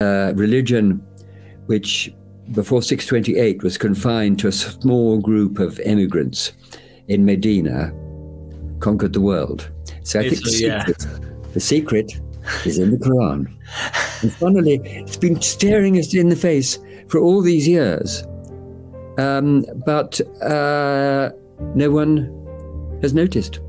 uh, religion which before 628 was confined to a small group of immigrants in Medina conquered the world. So I think the secret, the secret is in the Quran. And finally, it's been staring us in the face for all these years. Um, but uh, no one has noticed.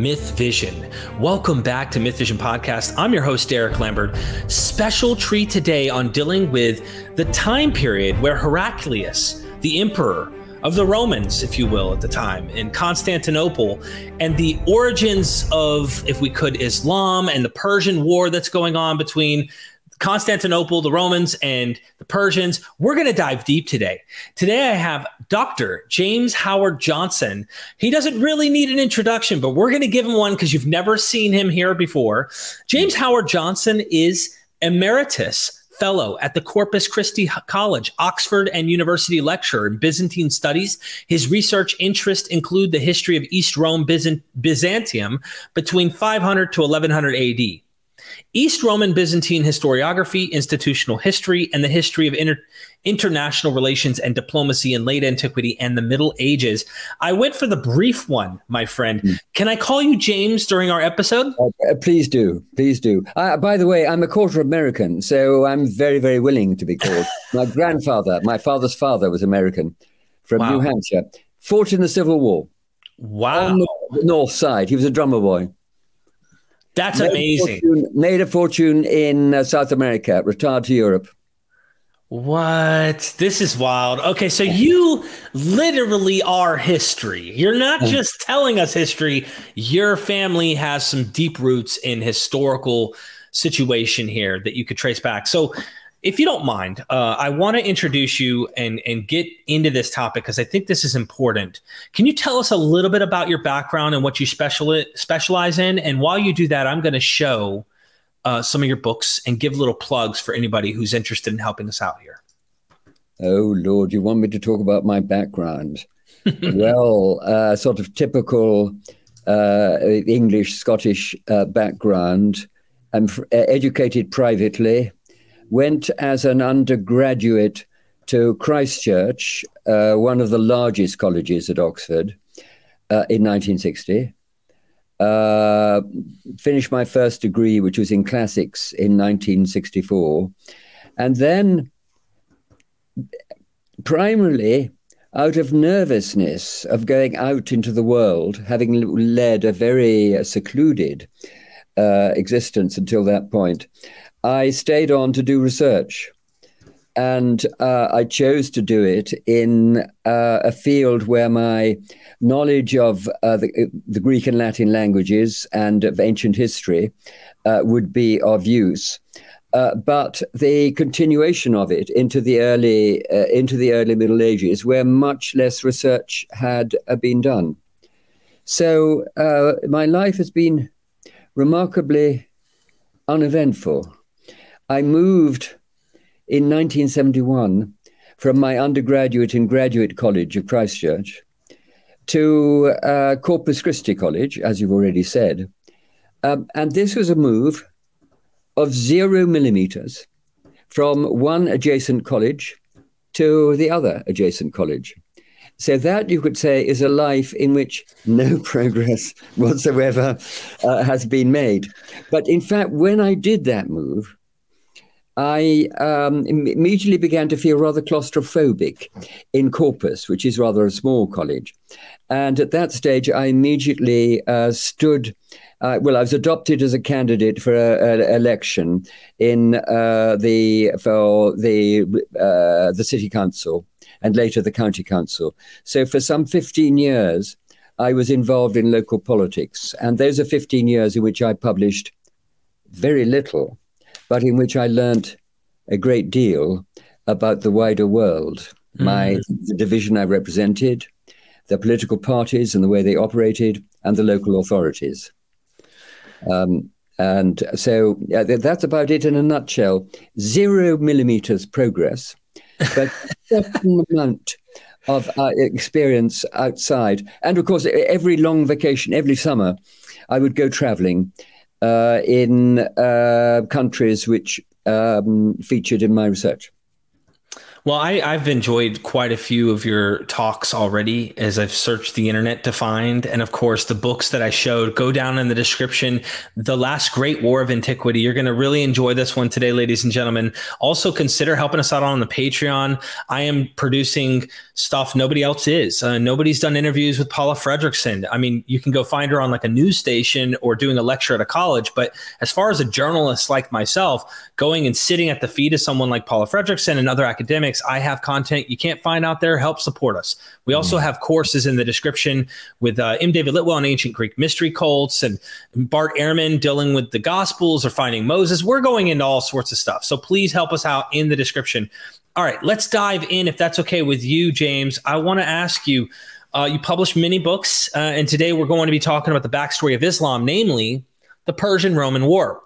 Myth Vision. Welcome back to Myth Vision Podcast. I'm your host, Derek Lambert. Special treat today on dealing with the time period where Heraclius, the emperor of the Romans, if you will, at the time in Constantinople, and the origins of, if we could, Islam and the Persian War that's going on between Constantinople, the Romans, and the Persians. We're going to dive deep today. Today, I have Dr. James Howard Johnston. He doesn't really need an introduction, but we're going to give him one because you've never seen him here before. James Howard Johnston is emeritus fellow at the Corpus Christi College, Oxford and University lecturer in Byzantine studies. His research interests include the history of East Rome Byzantium between 500 to 1100 AD. East Roman Byzantine historiography, institutional history, and the history of inter- international relations and diplomacy in late antiquity and the Middle Ages. I went for the brief one, my friend. Mm. Can I call you James during our episode? Uh, please do. Please do. Uh, by the way, I'm a quarter American, so I'm very, very willing to be called. my grandfather, my father's father, was American from wow. New Hampshire, fought in the Civil War. Wow. On the north side. He was a drummer boy. That's made amazing. A fortune, made a fortune in uh, South America, retired to Europe. What? This is wild. Okay, so you literally are history. You're not just telling us history. Your family has some deep roots in historical situation here that you could trace back. So if you don't mind, uh, I want to introduce you and and get into this topic because I think this is important. Can you tell us a little bit about your background and what you special specialize in? And while you do that, I'm going to show uh, some of your books and give little plugs for anybody who's interested in helping us out here. Oh Lord, you want me to talk about my background? well, uh, sort of typical uh, English Scottish uh, background. I'm educated privately went as an undergraduate to Christchurch, uh, one of the largest colleges at Oxford, uh, in 1960. Uh, finished my first degree, which was in classics, in 1964. And then, primarily, out of nervousness of going out into the world, having led a very secluded uh, existence until that point, I stayed on to do research. And uh, I chose to do it in uh, a field where my knowledge of uh, the, the, Greek and Latin languages and of ancient history uh, would be of use. Uh, but the continuation of it into the early uh, into the early Middle Ages, where much less research had been done. So my life has been remarkably uneventful. I moved in 1971 from my undergraduate and graduate college of Christchurch to uh, Corpus Christi College, as you've already said. Um, and this was a move of zero millimeters from one adjacent college to the other adjacent college. So that you could say is a life in which no progress whatsoever uh, has been made. But in fact, when I did that move, I um, immediately began to feel rather claustrophobic in Corpus, which is rather a small college. And at that stage, I immediately uh, stood. Uh, well, I was adopted as a candidate for an election in uh, the for the uh, the city council and later the county council. So for some fifteen years, I was involved in local politics, and those are fifteen years in which I published very little but in which I learnt a great deal about the wider world, mm. my the division I represented, the political parties and the way they operated, and the local authorities. Um, And so uh, that's about it in a nutshell. Zero millimeters progress, but certain amount of uh, experience outside. And of course, every long vacation, every summer, I would go traveling in uh, countries which um, featured in my research. Well, I, have enjoyed quite a few of your talks already as I've searched the internet to find. And of course, the books that I showed go down in the description. The Last Great War of Antiquity. You're going to really enjoy this one today, ladies and gentlemen. Also, consider helping us out on the Patreon. I am producing stuff nobody else is. Uh, nobody's done interviews with Paula Fredriksen. I mean, you can go find her on like a news station or doing a lecture at a college. But as far as a journalist like myself, going and sitting at the feet of someone like Paula Fredriksen and other academics, I have content you can't find out there. Help support us. We also mm. have courses in the description with uh, M. David Litwa on ancient Greek mystery cults and Bart Ehrman dealing with the Gospels or finding Moses. We're going into all sorts of stuff. So please help us out in the description. All right, let's dive in if that's okay with you, James. I want to ask you. Uh, you publish many books, uh, and today we're going to be talking about the backstory of Islam, namely the Persian Roman War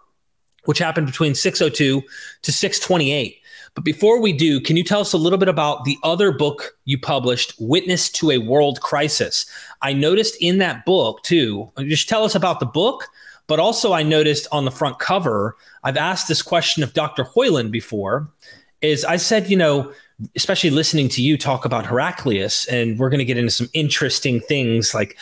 which happened between 602 to 628. But before we do, can you tell us a little bit about the other book you published, Witness to a World Crisis? I noticed in that book, too, just tell us about the book, but also I noticed on the front cover, I've asked this question of Dr. Hoyland before, is I said, you know, especially listening to you talk about Heraclius, and we're going to get into some interesting things like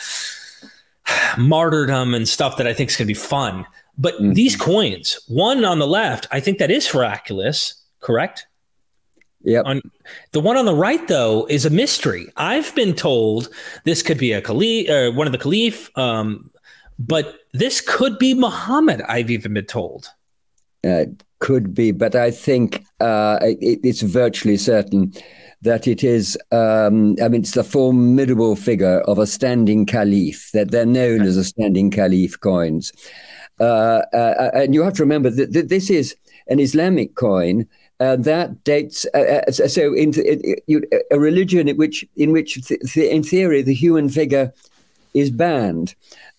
martyrdom and stuff that I think is going to be fun. But mm-hmm. these coins, one on the left, I think that is Heraclius, correct? Yeah. On the one on the right, though, is a mystery. I've been told this could be a caliph, uh, one of the caliph, um, but this could be Muhammad. I've even been told. Uh, could be, but I think uh, it, it's virtually certain that it is. Um, I mean, it's the formidable figure of a standing caliph. That they're known as a standing caliph coins. Uh, uh, and you have to remember that, that this is an Islamic coin. Uh, that dates uh, uh, so in, in, a religion in which in which th- th- in theory the human figure is banned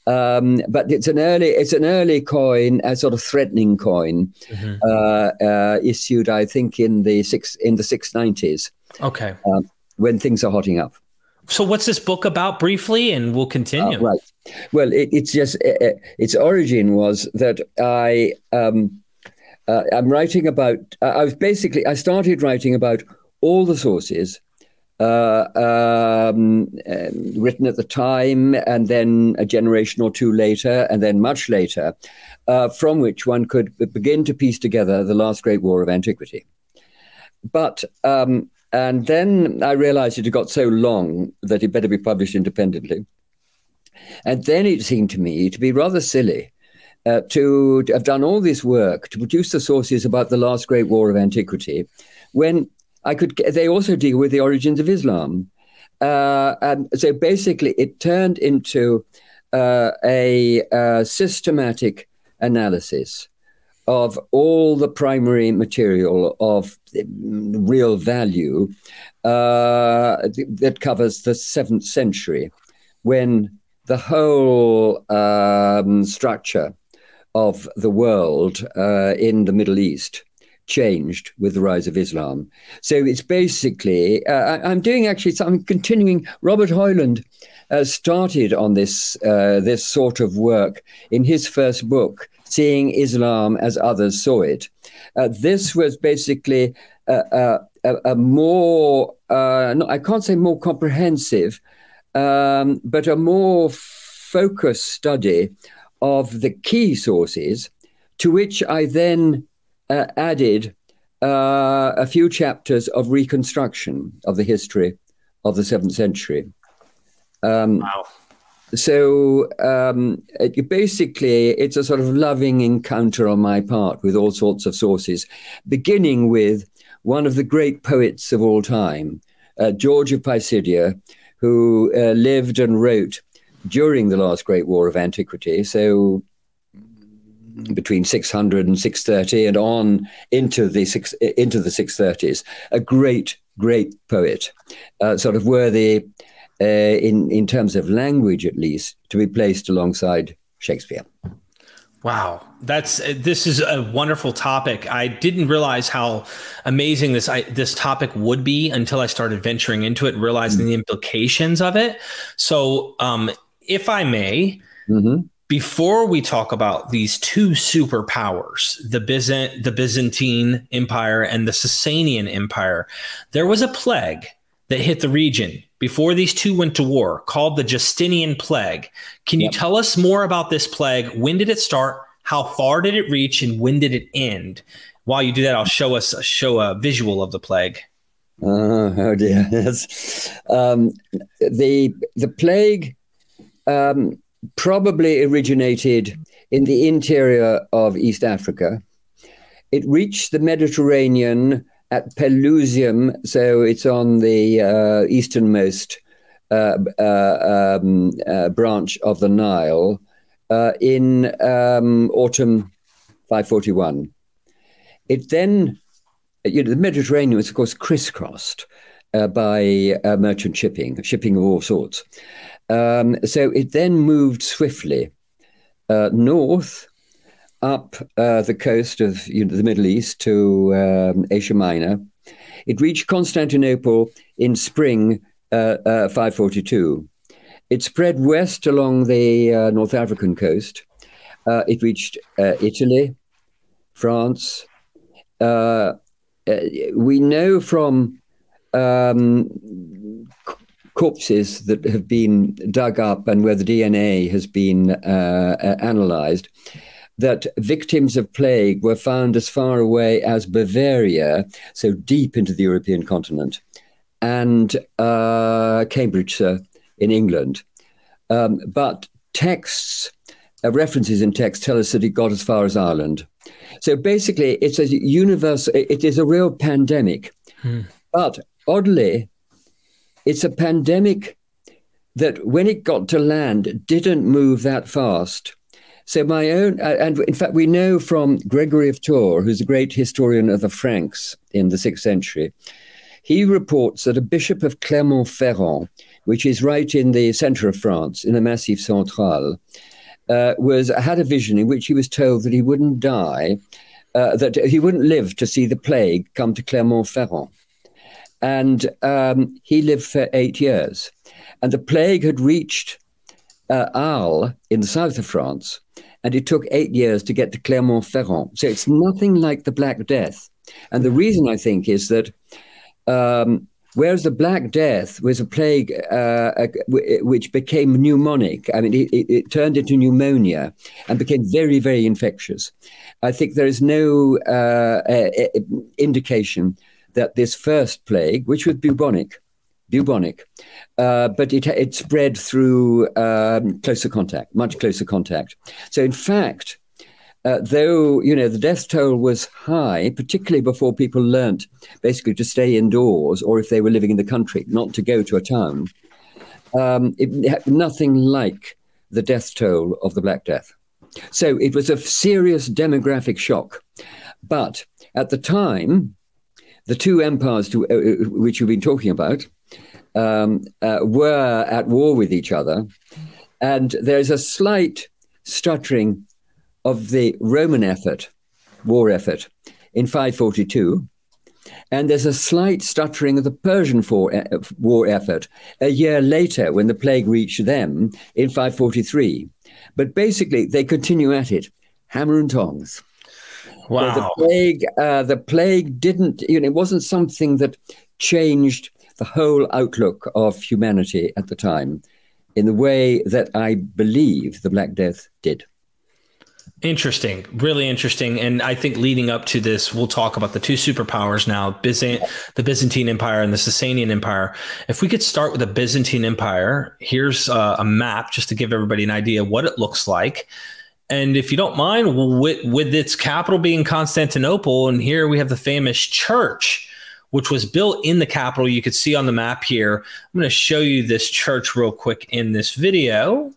um, but it's an early it's an early coin a sort of threatening coin mm-hmm. uh, issued I think in the six in the 690s okay when things are hotting up so, what's this book about briefly? And we'll continue. Uh, right. Well, it, it's just uh, its origin was that I um, uh, I'm writing about. I was basically I started writing about all the sources uh, um, um, written at the time, and then a generation or two later, and then much later, uh, from which one could begin to piece together the last great war of antiquity. But um, and then I realized it had got so long that it better be published independently. And then it seemed to me to be rather silly uh, to, to, have done all this work to produce the sources about the last great war of antiquity when I could, they also deal with the origins of Islam. Uh, and so basically, it turned into uh, a, a uh, systematic analysis of all the primary material of real value uh, that covers the seventh century, when the whole um, structure of the world uh, in the Middle East changed with the rise of Islam. So it's basically, uh, I'm doing actually, I'm continuing. Robert Hoyland uh, started on this uh, this sort of work in his first book, seeing Islam as others saw it. Uh, this was basically a, a, a more, uh, I can't say more comprehensive, um, but a more focused study of the key sources, to which I then uh, added uh, a few chapters of reconstruction of the history of the seventh century. Um, wow. So um, it, basically, it's a sort of loving encounter on my part with all sorts of sources, beginning with one of the great poets of all time, uh, George of Pisidia, who uh, lived and wrote during the last great war of antiquity. So between 600 and 630 and on into the six, into the 630s a great great poet uh, sort of worthy uh, in in terms of language at least, to be placed alongside Shakespeare. Wow, that's this is a wonderful topic. I didn't realize how amazing this I, this topic would be until I started venturing into it realizing mm-hmm. the implications of it. So, um, if I may, mm-hmm. before we talk about these two superpowers, the Byzant the Byzantine Empire and the Sasanian Empire, there was a plague that hit the region before these two went to war called the Justinian Plague. Can you tell us more about this plague? When did it start? How far did it reach? And when did it end? While you do that, I'll show us show a visual of the plague. Uh, oh dear, yes. Um, the the plague um, probably originated in the interior of East Africa. It reached the Mediterranean at Pelusium, so it's on the uh, easternmost uh, uh, um, uh, branch of the Nile uh, in um, autumn 541. It then, you know, the Mediterranean was, of course, crisscrossed uh, by merchant shipping, shipping of all sorts. Um, so it then moved swiftly north up uh, the coast of you know, the Middle East to um, Asia Minor. It reached Constantinople in spring uh, uh, 542. It spread west along the uh, North African coast. Uh, it reached uh, Italy, France. we know from um, corpses that have been dug up and where the DNA has been analyzed that victims of plague were found as far away as Bavaria, so deep into the European continent, and uh, Cambridgeshire in England. Um, but texts, uh, references in texts tell us that it got as far as Ireland. So basically, it's a universe, it is a real pandemic. Hmm. But oddly, it's a pandemic that when it got to land didn't move that fast. So my own, uh, and in fact, we know from Gregory of Tours, who's a great historian of the Franks in the sixth century, he reports that a bishop of Clermont-Ferrand, which is right in the center of France, in the Massif Central, uh, was had a vision in which he was told that he wouldn't die, uh, that he wouldn't live to see the plague come to Clermont-Ferrand. And um, he lived for eight years. And the plague had reached uh, Arles in the south of France, and it took eight years to get to Clermont-Ferrand. So it's nothing like the Black Death. And the reason I think is that um, whereas the Black Death was a plague uh, which became pneumonic, I mean, it, it, turned into pneumonia and became very, very infectious. I think there is no uh, indication that this first plague, which was bubonic, bubonic, uh, but it, it spread through um, closer contact, much closer contact. So, in fact, uh, though you know the death toll was high, particularly before people learnt basically to stay indoors, or if they were living in the country, not to go to a town, um, it nothing like the death toll of the Black Death. So it was a serious demographic shock. But at the time, the two empires to, uh, uh which we've been talking about, um, uh, were at war with each other. And there's a slight stuttering of the Roman effort, war effort, in 542. And there's a slight stuttering of the Persian war effort a year later when the plague reached them in 543. But basically, they continue at it, hammer and tongs. Wow. the plague, uh, the plague didn't, you know, it wasn't something that changed the whole outlook of humanity at the time in the way that I believe the Black Death did. Interesting, really interesting. And I think leading up to this, we'll talk about the two superpowers now Byzant- the Byzantine Empire and the Sasanian Empire. If we could start with the Byzantine Empire, here's uh, a map just to give everybody an idea what it looks like. And if you don't mind, with, with its capital being Constantinople, and here we have the famous church which was built in the capital. You could see on the map here. I'm going to show you this church real quick in this video.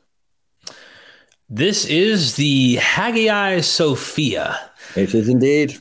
This is the Hagia Sophia. It is indeed.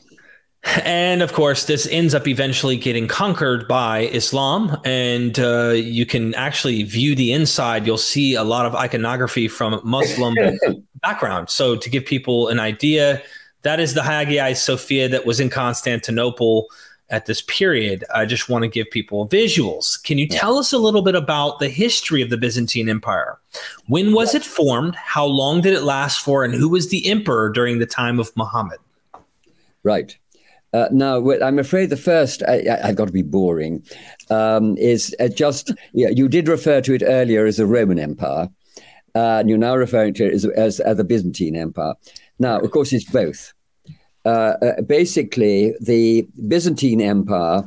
And of course, this ends up eventually getting conquered by Islam. And uh, you can actually view the inside. You'll see a lot of iconography from Muslim background. So to give people an idea, that is the Hagia Sophia that was in Constantinople at this period. I just want to give people visuals. Can you tell us a little bit about the history of the Byzantine Empire? When was it formed? How long did it last for? And who was the emperor during the time of Muhammad? Right. Uh, now, I'm afraid the first, I, have got to be boring, um, is uh, just, yeah, you did refer to it earlier as the Roman Empire, uh, and you're now referring to it as, as, as the Byzantine Empire. Now, of course, it's both. Uh, uh, basically, the Byzantine Empire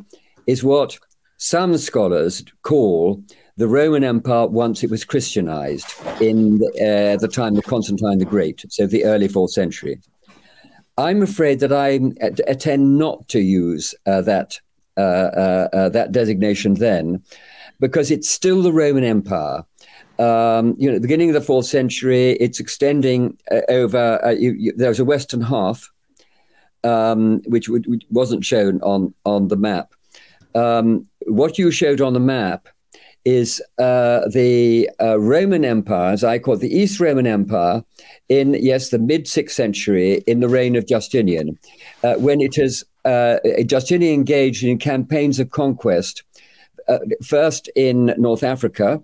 is what some scholars call the Roman Empire once it was Christianized in the, uh, the time of Constantine the Great, so the early fourth century. I'm afraid that I tend not to use uh, that uh, uh, that designation then, because it's still the Roman Empire. Um, you know, beginning of the fourth century, it's extending over. You, you, there's a western half um, which, which, wasn't shown on on the map. Um, what you showed on the map is uh, the uh, Roman Empire, as I call it, the East Roman Empire, in yes, the mid sixth century, in the reign of Justinian, uh, when it is uh, Justinian engaged in campaigns of conquest, uh, first in North Africa,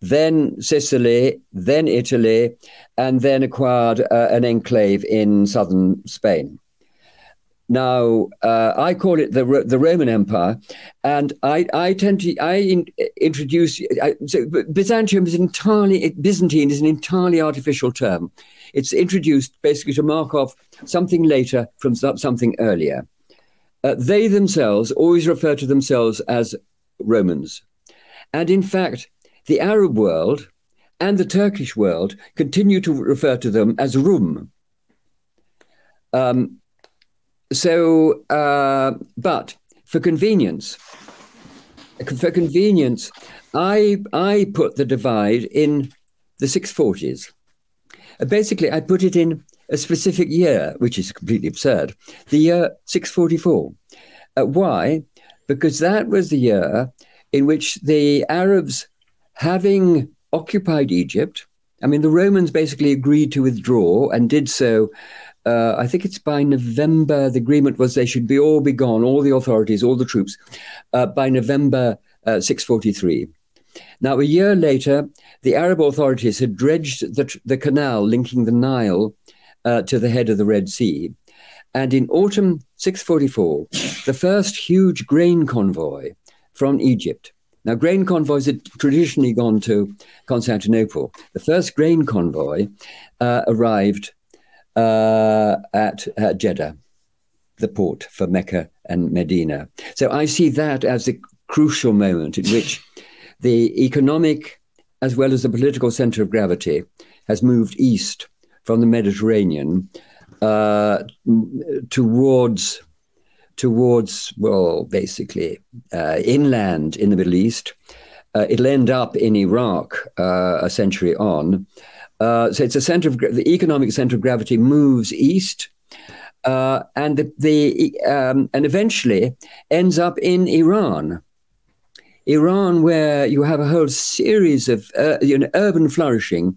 then Sicily, then Italy, and then acquired uh, an enclave in southern Spain. Now, uh, I call it the the Roman Empire, and I, I tend to I in, introduce I, so Byzantium is entirely Byzantine is an entirely artificial term. It's introduced basically to mark off something later from something earlier. Uh, they themselves always refer to themselves as Romans, and in fact, the Arab world and the Turkish world continue to refer to them as Rum. Um, so, uh, but for convenience, for convenience, I I put the divide in the 640s. Uh, basically, I put it in a specific year, which is completely absurd. The year 644. Uh, why? Because that was the year in which the Arabs, having occupied Egypt, I mean, the Romans basically agreed to withdraw and did so uh, I think it's by November, the agreement was they should be all be gone, all the authorities, all the troops, uh, by November uh, 643. Now, a year later, the Arab authorities had dredged the, the canal linking the Nile uh, to the head of the Red Sea. And in autumn 644, the first huge grain convoy from Egypt. Now, grain convoys had traditionally gone to Constantinople. The first grain convoy uh, arrived uh, at, at Jeddah, the port for Mecca and Medina. So I see that as the crucial moment in which the economic as well as the political center of gravity has moved east from the Mediterranean uh, towards towards well, basically uh, inland in the Middle East. Uh, it'll end up in Iraq uh, a century on, uh, so it's a center of the economic center of gravity moves east, uh, and the, the um, and eventually ends up in Iran. Iran, where you have a whole series of uh, you know, urban flourishing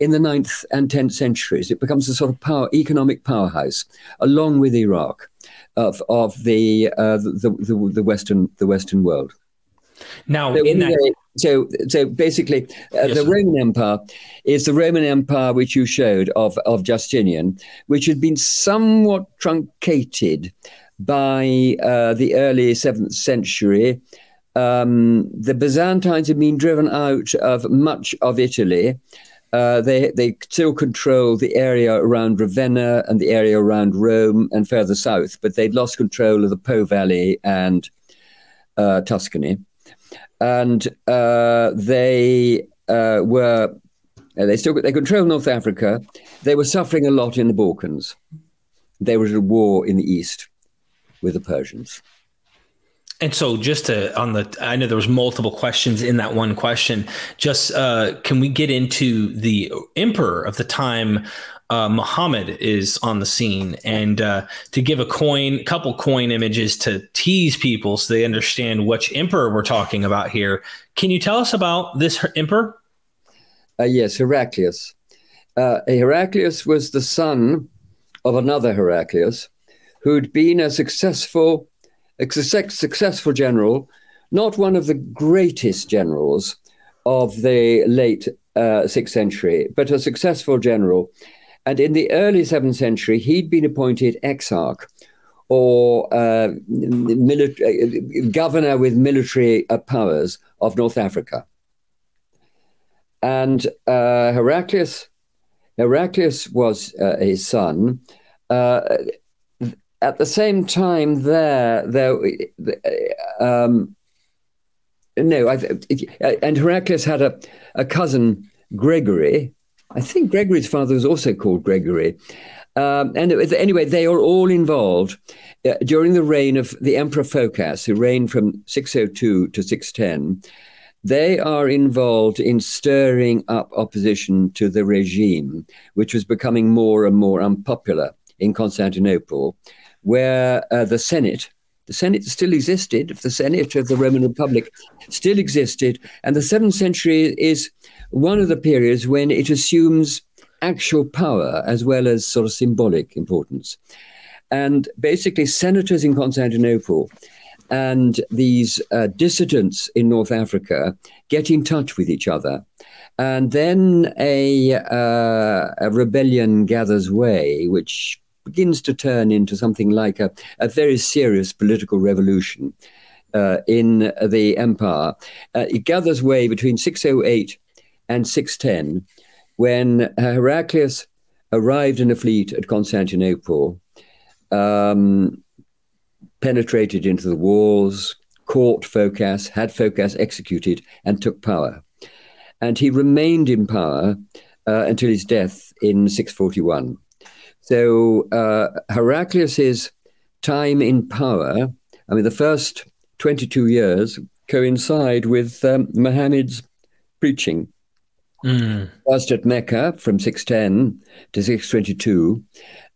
in the 9th and 10th centuries. It becomes a sort of power, economic powerhouse, along with Iraq, of, of the, uh, the, the, the, Western, the Western world. Now, so in that, so, so basically, uh, yes, the Roman Empire is the Roman Empire which you showed of, of Justinian, which had been somewhat truncated by uh, the early seventh century. Um, the Byzantines had been driven out of much of Italy. Uh, they they still control the area around Ravenna and the area around Rome and further south, but they'd lost control of the Po Valley and uh, Tuscany and uh, they uh, were uh, they still they controlled North Africa. They were suffering a lot in the Balkans. They were at a war in the east with the Persians. And so, just to on the, I know there was multiple questions in that one question. Just uh, can we get into the emperor of the time uh, Muhammad is on the scene and uh, to give a coin, couple coin images to tease people so they understand which emperor we're talking about here. Can you tell us about this emperor? Uh, yes, Heraclius. uh, Heraclius was the son of another Heraclius who'd been a successful, a successful general, not one of the greatest generals of the late uh, sixth century, but a successful general. And in the early seventh century, he'd been appointed exarch or uh, military, governor with military uh, powers of North Africa. And uh, Heraclius, Heraclius was uh, his son. Uh, at the same time, there, there, um, no, I, and Heraclius had a, a cousin, Gregory. I think Gregory's father was also called Gregory. Um, and anyway, they are all involved uh, during the reign of the Emperor Phocas, who reigned from 602 to 610. They are involved in stirring up opposition to the regime, which was becoming more and more unpopular in Constantinople, where uh, the Senate, the Senate still existed, the Senate of the Roman Republic still existed, and the seventh century is one of the periods when it assumes actual power as well as sort of symbolic importance. And basically, senators in Constantinople and these uh, dissidents in North Africa get in touch with each other. And then a, uh, a rebellion gathers way, which begins to turn into something like a, a very serious political revolution uh, in the empire. Uh, it gathers way between 608 and 610 when Heraclius arrived in a fleet at Constantinople, um, penetrated into the walls, caught Phocas, had Phocas executed, and took power. And he remained in power uh, until his death in 641. So uh, Heraclius's time in power, I mean, the first 22 years coincide with um, Muhammad's preaching. Mm. First at Mecca from 610 to 622,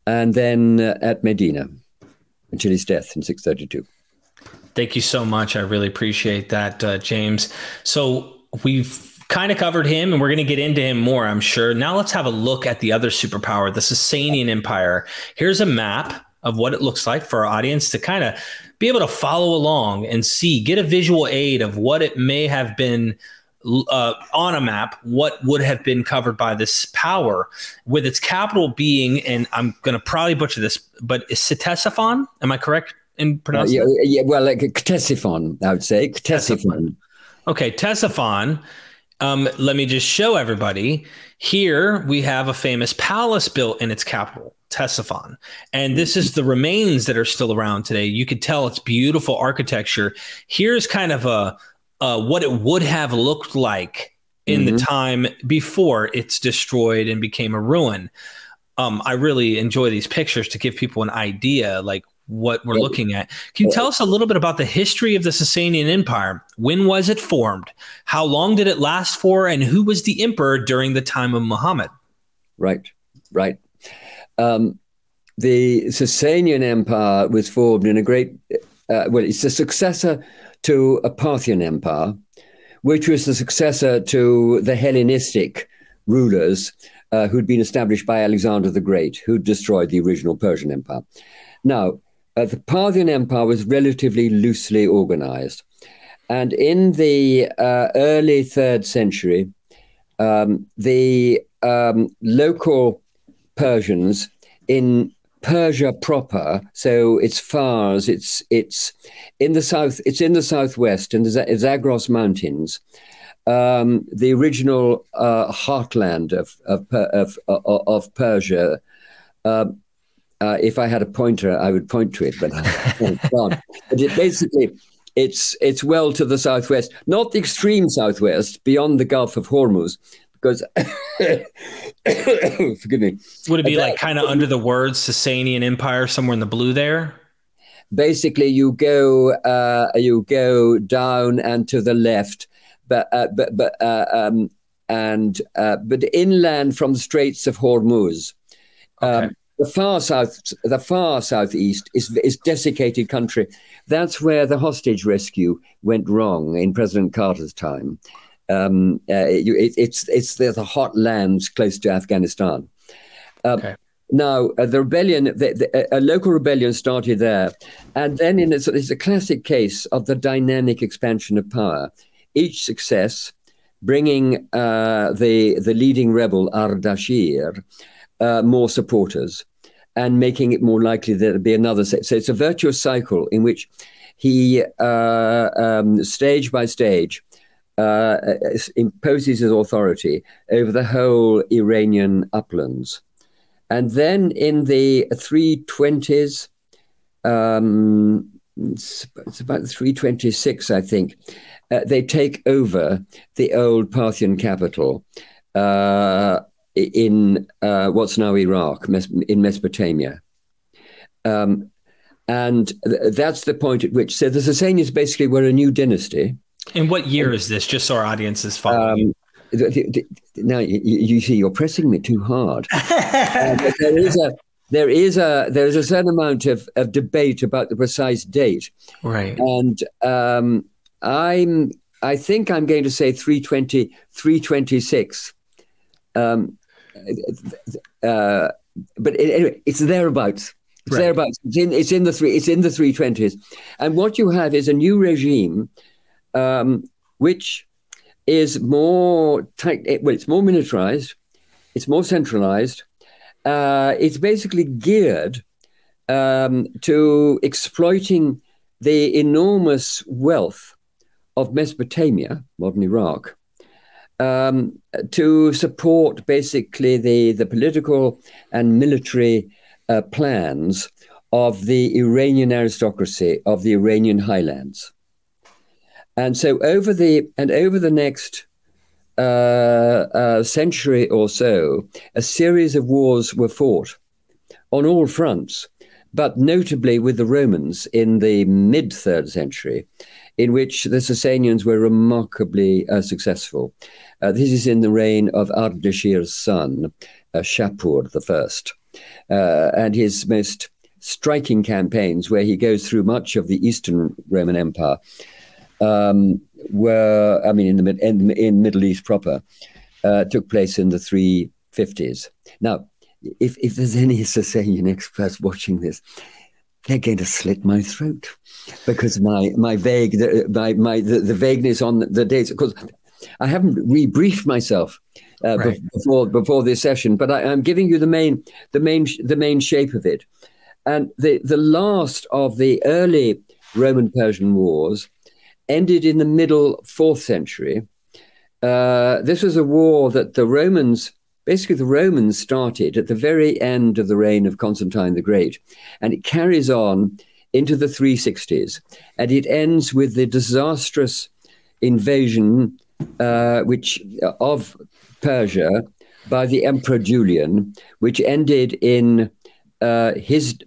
and then uh, at Medina until his death in 632. Thank you so much. I really appreciate that, uh, James. So we've kind of covered him and we're going to get into him more, I'm sure. Now let's have a look at the other superpower, the Sasanian Empire. Here's a map of what it looks like for our audience to kind of be able to follow along and see, get a visual aid of what it may have been uh, on a map what would have been covered by this power, with its capital being, and I'm going to probably butcher this, but is Ctesiphon? Am I correct in pronouncing? Uh, yeah, yeah, well, like Ctesiphon, I would say Ctesiphon. Okay, Ctesiphon um, let me just show everybody. Here we have a famous palace built in its capital, Ctesiphon. And this is the remains that are still around today. You could tell it's beautiful architecture. Here's kind of a, uh, what it would have looked like in mm-hmm. the time before it's destroyed and became a ruin. Um, I really enjoy these pictures to give people an idea, like what we're looking at. Can you tell us a little bit about the history of the Sasanian Empire? When was it formed? How long did it last for? And who was the emperor during the time of Muhammad? Right, right. Um, the Sasanian Empire was formed in a great, uh, well, it's a successor to a Parthian Empire, which was the successor to the Hellenistic rulers uh, who'd been established by Alexander the Great, who destroyed the original Persian Empire. Now, uh, the Parthian Empire was relatively loosely organized. And in the uh, early third century, um, the um, local Persians in Persia proper, so it's Fars, it's it's in the south, it's in the southwest, in the Zagros Mountains, um, the original uh, heartland of of, of, of Persia. Uh, uh, if I had a pointer, I would point to it, but But it basically, it's it's well to the southwest, not the extreme southwest, beyond the Gulf of Hormuz, because forgive me. Would it be like kind of under the words Sasanian Empire, somewhere in the blue there? Basically, you go uh, you go down and to the left, but uh, but but uh, um, and uh, but inland from the Straits of Hormuz. Um. The far south, the far southeast is is desiccated country. That's where the hostage rescue went wrong in President Carter's time, Um, uh, it, it's it's the, the, hot lands close to Afghanistan. Uh, okay. Now, uh, the rebellion, the, the, a local rebellion started there. And then in a, so it's a classic case of the dynamic expansion of power. Each success bringing uh, the, the leading rebel, Ardashir, uh, more supporters and making it more likely that there'll be another. So it's a virtuous cycle in which he, uh, um, stage by stage, uh, imposes his authority over the whole Iranian uplands. And then in the 320s, um, it's, about 326, I think, uh, they take over the old Parthian capital uh, in uh, what's now Iraq, in Mesopotamia. Um, and th- that's the point at which, so the Sassanians basically were a new dynasty. In what year is this, just so our audience is following? Um, now you, you, see you're pressing me too hard. uh, there is a there is a there is a certain amount of, of debate about the precise date, right? And um, I'm I think I'm going to say 320 326. Um, uh, but anyway, it's thereabouts. It's right. thereabouts. It's in it's in the three it's in the 320s, and what you have is a new regime, um, which is more tight. Well, it's more militarized. It's more centralized. Uh, it's basically geared um, to exploiting the enormous wealth of Mesopotamia, modern Iraq, um, to support basically the, the political and military uh, plans of the Iranian aristocracy of the Iranian highlands. And so over the and over the next uh, uh, century or so, a series of wars were fought on all fronts, but notably with the Romans in the mid third century, in which the Sasanians were remarkably uh, successful. Uh, this is in the reign of Ardashir's son, uh, Shapur I, uh, and his most striking campaigns, where he goes through much of the Eastern Roman Empire um, were, I mean, in the in, in Middle East proper, uh, took place in the 350s. Now, if, if there's any Sasanian experts watching this, they're going to slit my throat because my my vague the, my my the, the vagueness on the dates because I haven't rebriefed myself uh, right. before before this session, but I, am giving you the main the main the main shape of it, and the the last of the early Roman Persian wars ended in the middle fourth century. Uh, this was a war that the Romans, basically, the Romans started at the very end of the reign of Constantine the Great, and it carries on into the 360s, and it ends with the disastrous invasion, uh, which uh, of Persia by the Emperor Julian, which ended in uh, his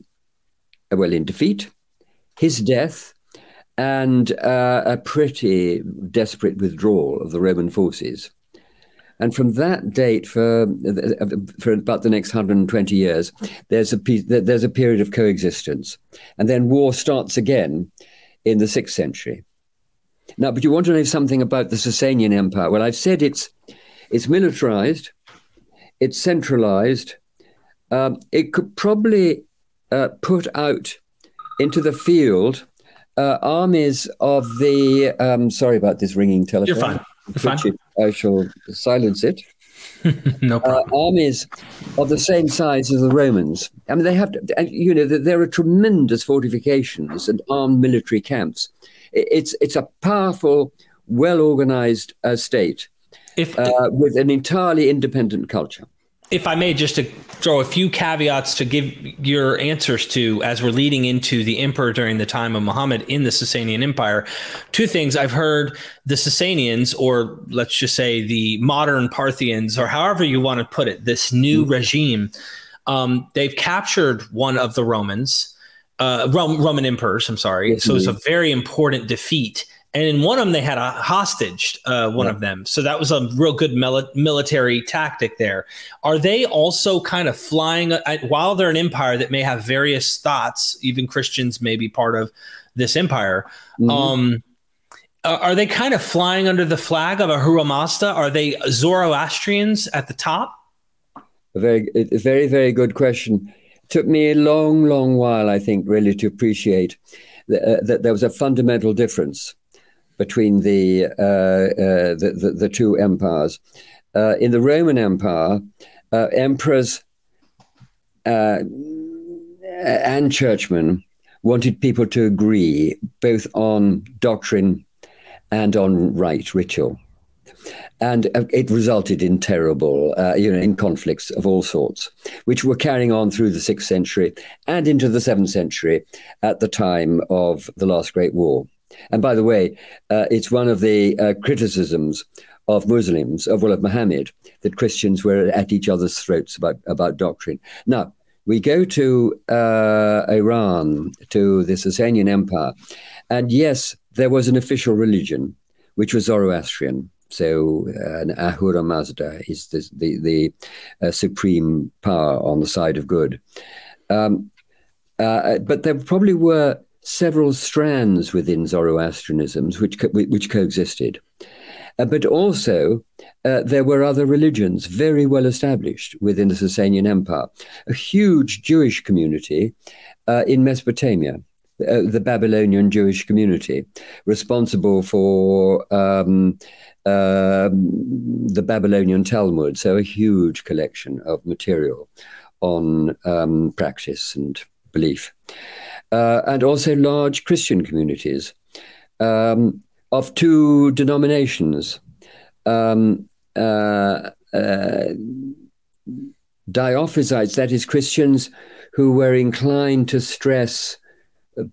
well in defeat, his death, and uh, a pretty desperate withdrawal of the Roman forces. And from that date, for for about the next 120 years, there's a there's a period of coexistence, and then war starts again in the sixth century. Now, but you want to know something about the Sasanian Empire? Well, I've said it's it's militarized, it's centralized. Um, it could probably uh, put out into the field uh, armies of the. Um, sorry about this ringing telephone. You're fine. You're fine. I shall silence it. no problem. Uh, armies of the same size as the Romans. I mean, they have, to, you know, there are tremendous fortifications and armed military camps. It's it's a powerful, well organized uh, state if, uh, with an entirely independent culture if I may, just to throw a few caveats to give your answers to as we're leading into the emperor during the time of Muhammad in the Sasanian Empire. Two things I've heard the Sasanians, or let's just say the modern Parthians, or however you want to put it, this new mm-hmm. regime, um, they've captured one of the Romans, uh, Roman emperors, I'm sorry. Mm-hmm. So it's a very important defeat and in one of them they had a hostage uh, one yeah. of them so that was a real good mil- military tactic there are they also kind of flying uh, while they're an empire that may have various thoughts even christians may be part of this empire mm-hmm. um, are they kind of flying under the flag of Ahura Mazda? Are they Zoroastrians at the top? A very, a very, very good question. It took me a long, long while, I think, really to appreciate that, uh, that there was a fundamental difference between the uh, uh, the, the, the, two empires. Uh, in the Roman Empire, uh, emperors uh, and churchmen wanted people to agree both on doctrine and on rite ritual. And it resulted in terrible, uh, you know, in conflicts of all sorts, which were carrying on through the sixth century and into the seventh century at the time of the last Great War. And by the way, uh, it's one of the uh, criticisms of Muslims, of well, of Muhammad, that Christians were at each other's throats about, about doctrine. Now, we go to uh, Iran, to the Sasanian Empire, and yes, there was an official religion, which was Zoroastrian. So, uh, an Ahura Mazda is the, the, the uh, supreme power on the side of good. Um, uh, but there probably were several strands within Zoroastrianism which, co- which coexisted. Uh, but also, uh, there were other religions very well established within the Sasanian Empire. A huge Jewish community uh, in Mesopotamia, uh, the Babylonian Jewish community, responsible for um, um, the Babylonian Talmud. So, a huge collection of material on um, practice and belief. Uh, and also large Christian communities. Um, of two denominations. Um, uh, uh, Diophysites, that is, Christians who were inclined to stress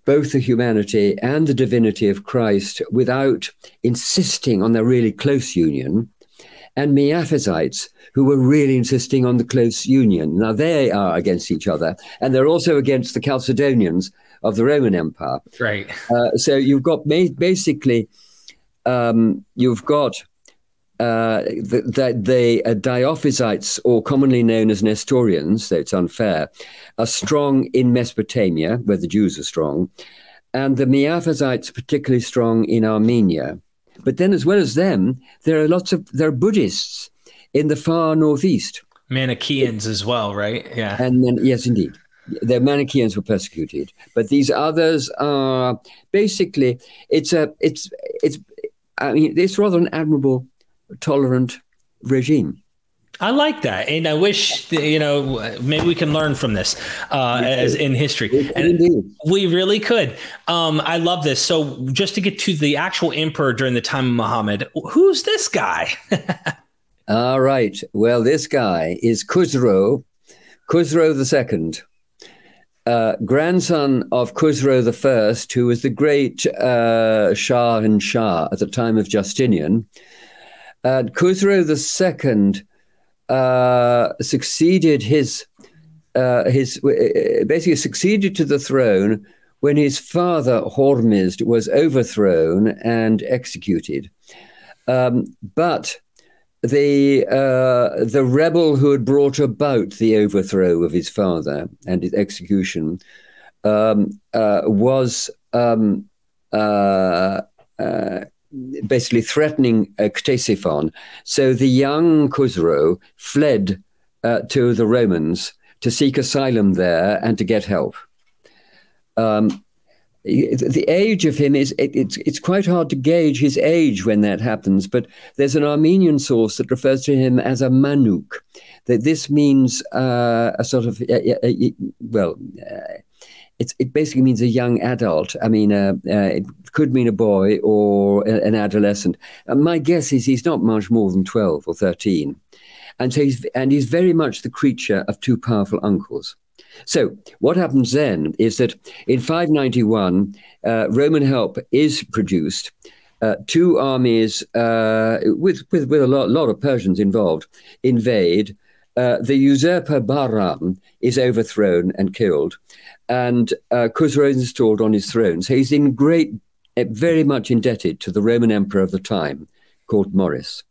both the humanity and the divinity of Christ without insisting on their really close union, and Miaphysites, who were really insisting on the close union. Now, they are against each other, and they're also against the Chalcedonians of the Roman Empire. Right. Uh, so you've got basically um, you've got uh, the, the, the uh, Diophysites, or commonly known as Nestorians, though it's unfair, are strong in Mesopotamia, where the Jews are strong, and the Miaphysites particularly strong in Armenia. But then, as well as them, there are lots of there are Buddhists in the far northeast. Manichaeans as well, right? Yeah. And then, yes, indeed. The Manichaeans were persecuted, but these others are basically it's a it's it's I mean, it's rather an admirable, tolerant regime. I like that, and I wish you know maybe we can learn from this uh, as in history, and we really could. Um, I love this. So, just to get to the actual emperor during the time of Muhammad, who's this guy? All right. Well, this guy is Khusro, Khusro the Second uh, grandson of Khusro I, who was the great uh, Shah and Shah at the time of Justinian. Uh, Khusro II uh, succeeded his uh, his uh, basically succeeded to the throne when his father Hormizd was overthrown and executed. Um, but the uh, the rebel who had brought about the overthrow of his father and his execution um, uh, was um, uh, uh basically threatening uh, Ctesiphon. So the young Khusro fled uh, to the Romans to seek asylum there and to get help. Um, the age of him is it, it's it's quite hard to gauge his age when that happens but there's an armenian source that refers to him as a manuk that this means uh, a sort of uh, uh, well uh, it basically means a young adult. I mean, uh, uh, it could mean a boy or a, an adolescent. my guess is he's not much more than 12 or 13. And so he's, and he's very much the creature of two powerful uncles. So, what happens then is that in 591, uh, Roman help is produced. Uh, two armies, uh, with, with, with a lot, lot of Persians involved, invade. Uh, the usurper Bahram is overthrown and killed, and uh, Khusro is installed on his throne. So he's in great, uh, very much indebted to the Roman emperor of the time, called Maurice.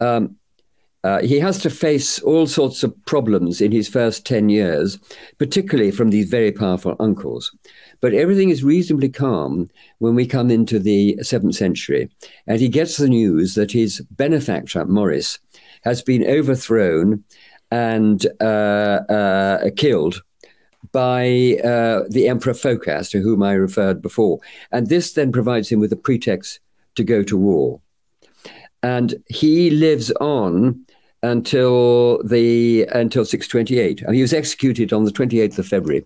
Um, uh, he has to face all sorts of problems in his first 10 years, particularly from these very powerful uncles. But everything is reasonably calm when we come into the seventh century. And he gets the news that his benefactor, Maurice, has been overthrown and uh, uh, killed by uh, the Emperor Phocas, to whom I referred before. And this then provides him with a pretext to go to war. And he lives on until the until 628. he was executed on the 28th of February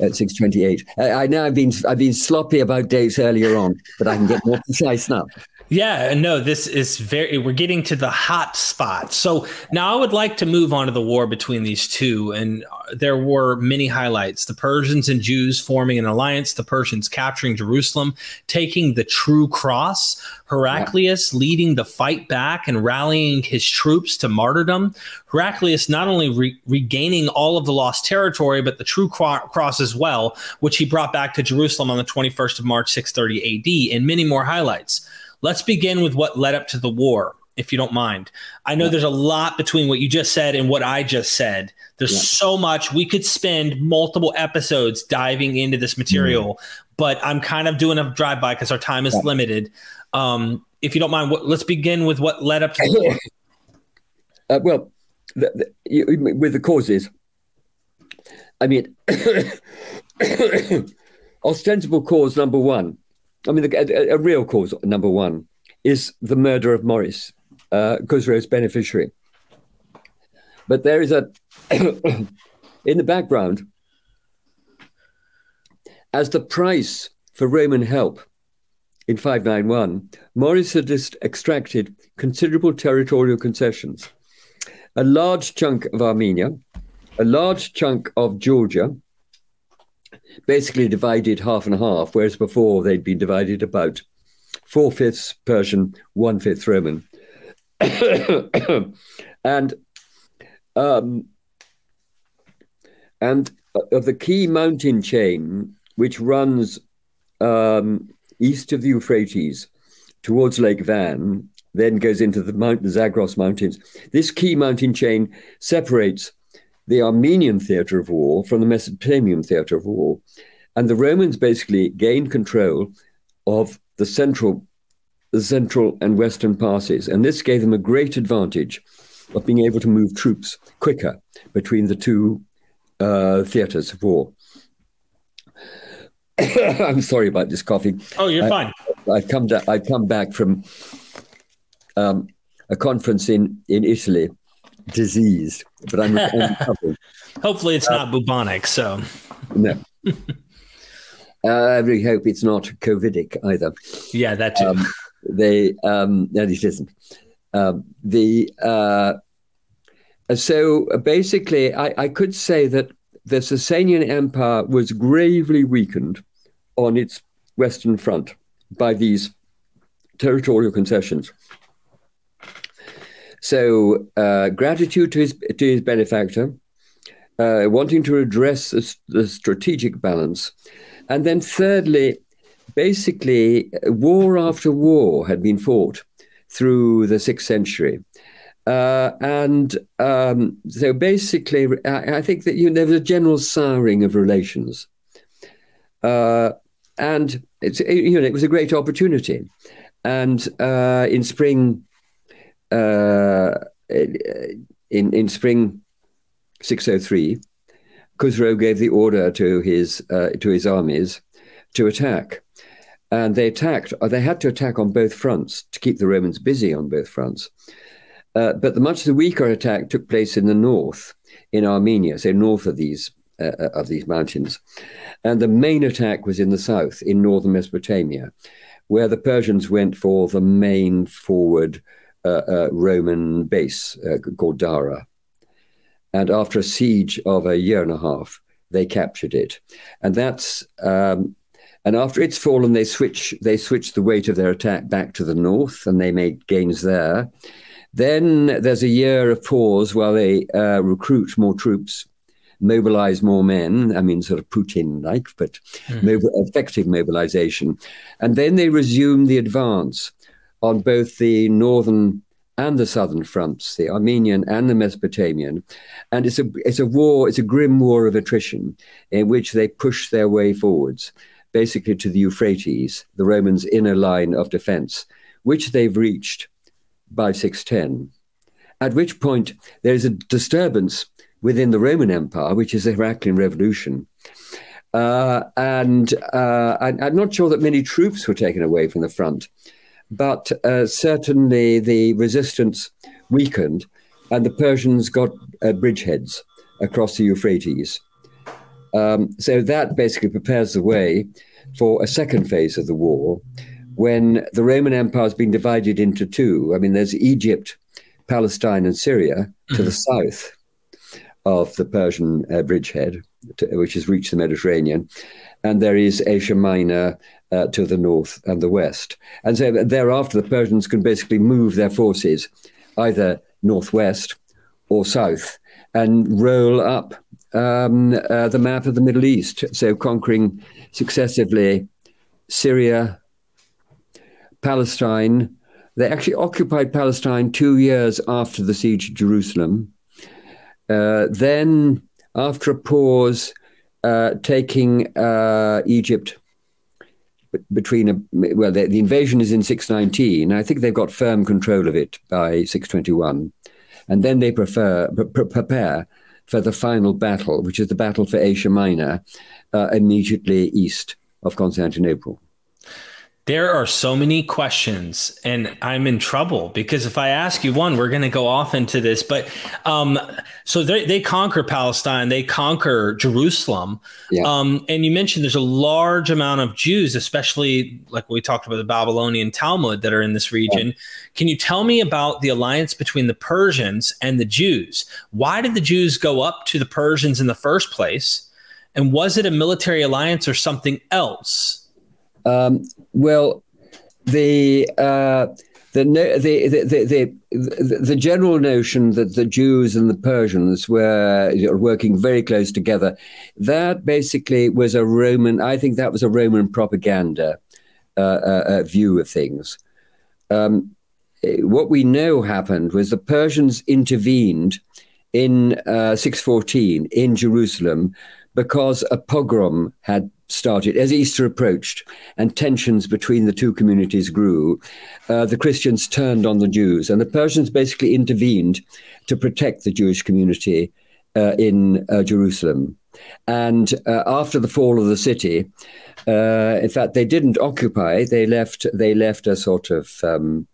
at 628. I, I know I've been I've been sloppy about dates earlier on, but I can get more precise now. Yeah, no, this is very, we're getting to the hot spot. So now I would like to move on to the war between these two. And uh, there were many highlights the Persians and Jews forming an alliance, the Persians capturing Jerusalem, taking the true cross, Heraclius yeah. leading the fight back and rallying his troops to martyrdom. Heraclius not only re- regaining all of the lost territory, but the true cross as well, which he brought back to Jerusalem on the 21st of March, 630 AD, and many more highlights. Let's begin with what led up to the war, if you don't mind. I know yeah. there's a lot between what you just said and what I just said. There's yeah. so much. We could spend multiple episodes diving into this material, mm. but I'm kind of doing a drive by because our time is yeah. limited. Um, if you don't mind, what, let's begin with what led up to the war. Uh, well, the, the, you, with the causes, I mean, ostensible cause number one I mean, a, a, real cause, number one, is the murder of Maurice, uh, Khusro's beneficiary. But there is a, in the background, as the price for Roman help in 591, Maurice had just extracted considerable territorial concessions. A large chunk of Armenia, a large chunk of Georgia, basically divided half and half, whereas before they'd been divided about four fifths Persian, one fifth Roman. and um, and of the key mountain chain which runs um, east of the Euphrates towards Lake Van, then goes into the Mount Zagros Mountains. This key mountain chain separates the Armenian theatre of war from the Mesopotamian theatre of war. And the Romans basically gained control of the central, the central and western passes. And this gave them a great advantage of being able to move troops quicker between the two uh, theatres of war. I'm sorry about this coffee. Oh, you're I, fine. I've come, to, I've come back from um, a conference in, in Italy diseased, but I'm, I'm Hopefully, it's uh, not bubonic. So no. uh, I really hope it's not COVIDic either. Yeah, that too. Um, they um, no, it isn't. Um, the uh, so basically, I, I could say that the Sasanian Empire was gravely weakened on its western front by these territorial concessions. So uh, gratitude to his to his benefactor, uh, wanting to address the, strategic balance, and then thirdly, basically, war after war had been fought through the sixth century. Uh, and um, so basically, I, I, think that you know, there was a general souring of relations. Uh, and it's, you know, it was a great opportunity. And uh, in spring uh, in in spring 603, Khusro gave the order to his uh, to his armies to attack, and they attacked. They had to attack on both fronts to keep the Romans busy on both fronts. Uh, but the much the weaker attack took place in the north, in Armenia, so north of these uh, uh, of these mountains, and the main attack was in the south, in northern Mesopotamia, where the Persians went for the main forward uh, Roman base uh, called Dara. And after a siege of a year and a half, they captured it. And that's um, and after it's fallen, they switch they switch the weight of their attack back to the north, and they make gains there. Then there's a year of pause while they uh, recruit more troops, mobilize more men. I mean, sort of Putin-like, but mm. mob- effective mobilization. And then they resume the advance on both the northern and the southern fronts, the Armenian and the Mesopotamian. And it's a, it's a war, it's a grim war of attrition in which they push their way forwards, basically to the Euphrates, the Romans' inner line of defense, which they've reached by 610. At which point there is a disturbance within the Roman Empire, which is the Heraclean Revolution. Uh, and uh, I, I'm not sure that many troops were taken away from the front but uh, certainly the resistance weakened, and the Persians got uh, bridgeheads across the Euphrates. Um, so that basically prepares the way for a second phase of the war when the Roman Empire has been divided into two. I mean, there's Egypt, Palestine, and Syria to the mm-hmm. south of the Persian uh, bridgehead, to, which has reached the Mediterranean. And there is Asia Minor uh, to the north and the west. And so thereafter, the Persians can basically move their forces either northwest or south and roll up um, uh, the map of the Middle East. So conquering successively Syria, Palestine. They actually occupied Palestine two years after the siege of Jerusalem. Uh, then, after a pause, uh, taking uh, Egypt between a well, the, the, invasion is in 619. I think they've got firm control of it by 621, and then they prefer pre prepare for the final battle, which is the battle for Asia Minor, uh, immediately east of Constantinople. There are so many questions, and I'm in trouble because if I ask you one, we're going to go off into this. But um, so they, they conquer Palestine, they conquer Jerusalem. Yeah. Um, and you mentioned there's a large amount of Jews, especially like we talked about the Babylonian Talmud that are in this region. Yeah. Can you tell me about the alliance between the Persians and the Jews? Why did the Jews go up to the Persians in the first place? And was it a military alliance or something else? Um, well, the, uh, the, the, the, the, the, general notion that the Jews and the Persians were working very close together, that basically was a Roman, I think that was a Roman propaganda uh, uh, uh view of things. Um, what we know happened was the Persians intervened in uh, 614 in Jerusalem because a pogrom had started as Easter approached and tensions between the two communities grew. Uh, the Christians turned on the Jews, and the Persians basically intervened to protect the Jewish community uh, in uh, Jerusalem. And uh, after the fall of the city, uh, in fact, they didn't occupy; they left. They left a sort of um,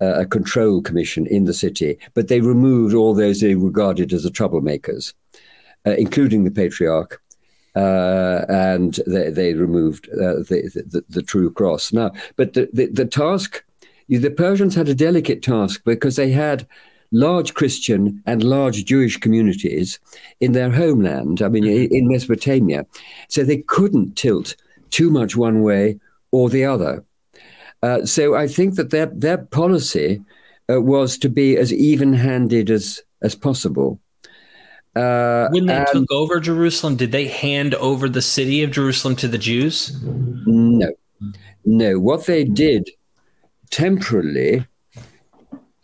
a control commission in the city, but they removed all those they regarded as the troublemakers, uh, including the patriarch uh, and they, they removed uh, the, the, the, true cross. Now, but the, the, the task, the Persians had a delicate task because they had large Christian and large Jewish communities in their homeland, I mean, mm-hmm. in Mesopotamia. So they couldn't tilt too much one way or the other. Uh, so I think that their, their policy uh, was to be as even handed as, as possible. Uh, when they took over Jerusalem, did they hand over the city of Jerusalem to the Jews? No, no. What they did temporarily,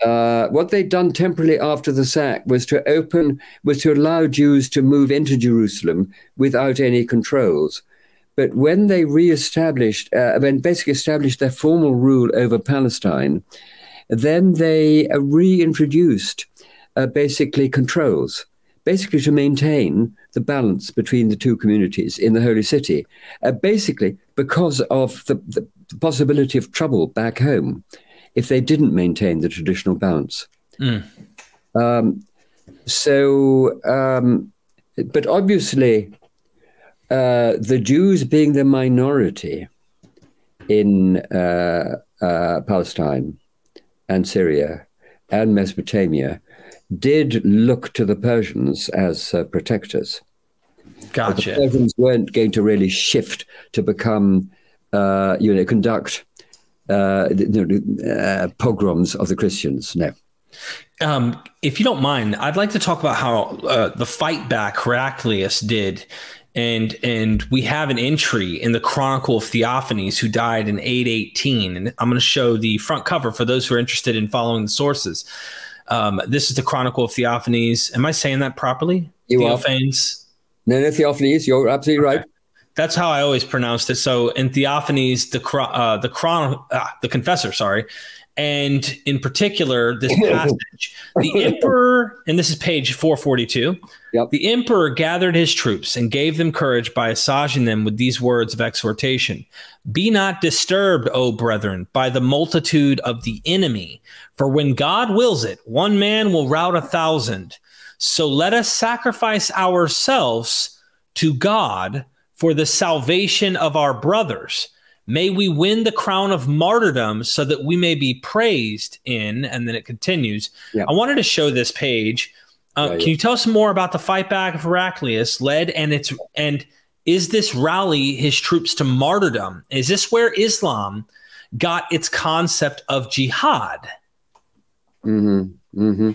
uh, what they'd done temporarily after the sack was to open, was to allow Jews to move into Jerusalem without any controls. But when they re-established, uh, when basically established their formal rule over Palestine, then they uh, reintroduced uh, basically controls basically to maintain the balance between the two communities in the Holy City, uh, basically because of the, the, possibility of trouble back home if they didn't maintain the traditional balance. Mm. Um, so, um, but obviously, uh, the Jews being the minority in uh, uh Palestine and Syria and Mesopotamia, did look to the Persians as uh, protectors. Gotcha. But the Persians weren't going to really shift to become, uh, you know, conduct uh, uh, pogroms of the Christians. No. Um, if you don't mind, I'd like to talk about how uh, the fight back Heraclius did and and we have an entry in the Chronicle of Theophanes who died in 818, and I'm going to show the front cover for those who are interested in following the sources. Um, this is the Chronicle of Theophanes. Am I saying that properly? You Theophanes. Are. No, no, Theophanes. You're absolutely okay. right. That's how I always pronounced it. So in Theophanes, the uh, the chron uh, the confessor, sorry, and in particular this passage, the emperor, and this is page four forty two. Yep. The emperor gathered his troops and gave them courage by assaging them with these words of exhortation: "Be not disturbed, O brethren, by the multitude of the enemy, for when God wills it, one man will rout a thousand. So let us sacrifice ourselves to God." for the salvation of our brothers. May we win the crown of martyrdom so that we may be praised in, and then it continues. Yeah. I wanted to show this page. Uh, yeah, yeah. Can you tell us more about the fight back of Heraclius led and its and is this rally his troops to martyrdom? Is this where Islam got its concept of jihad? Mm-hmm. Mm-hmm.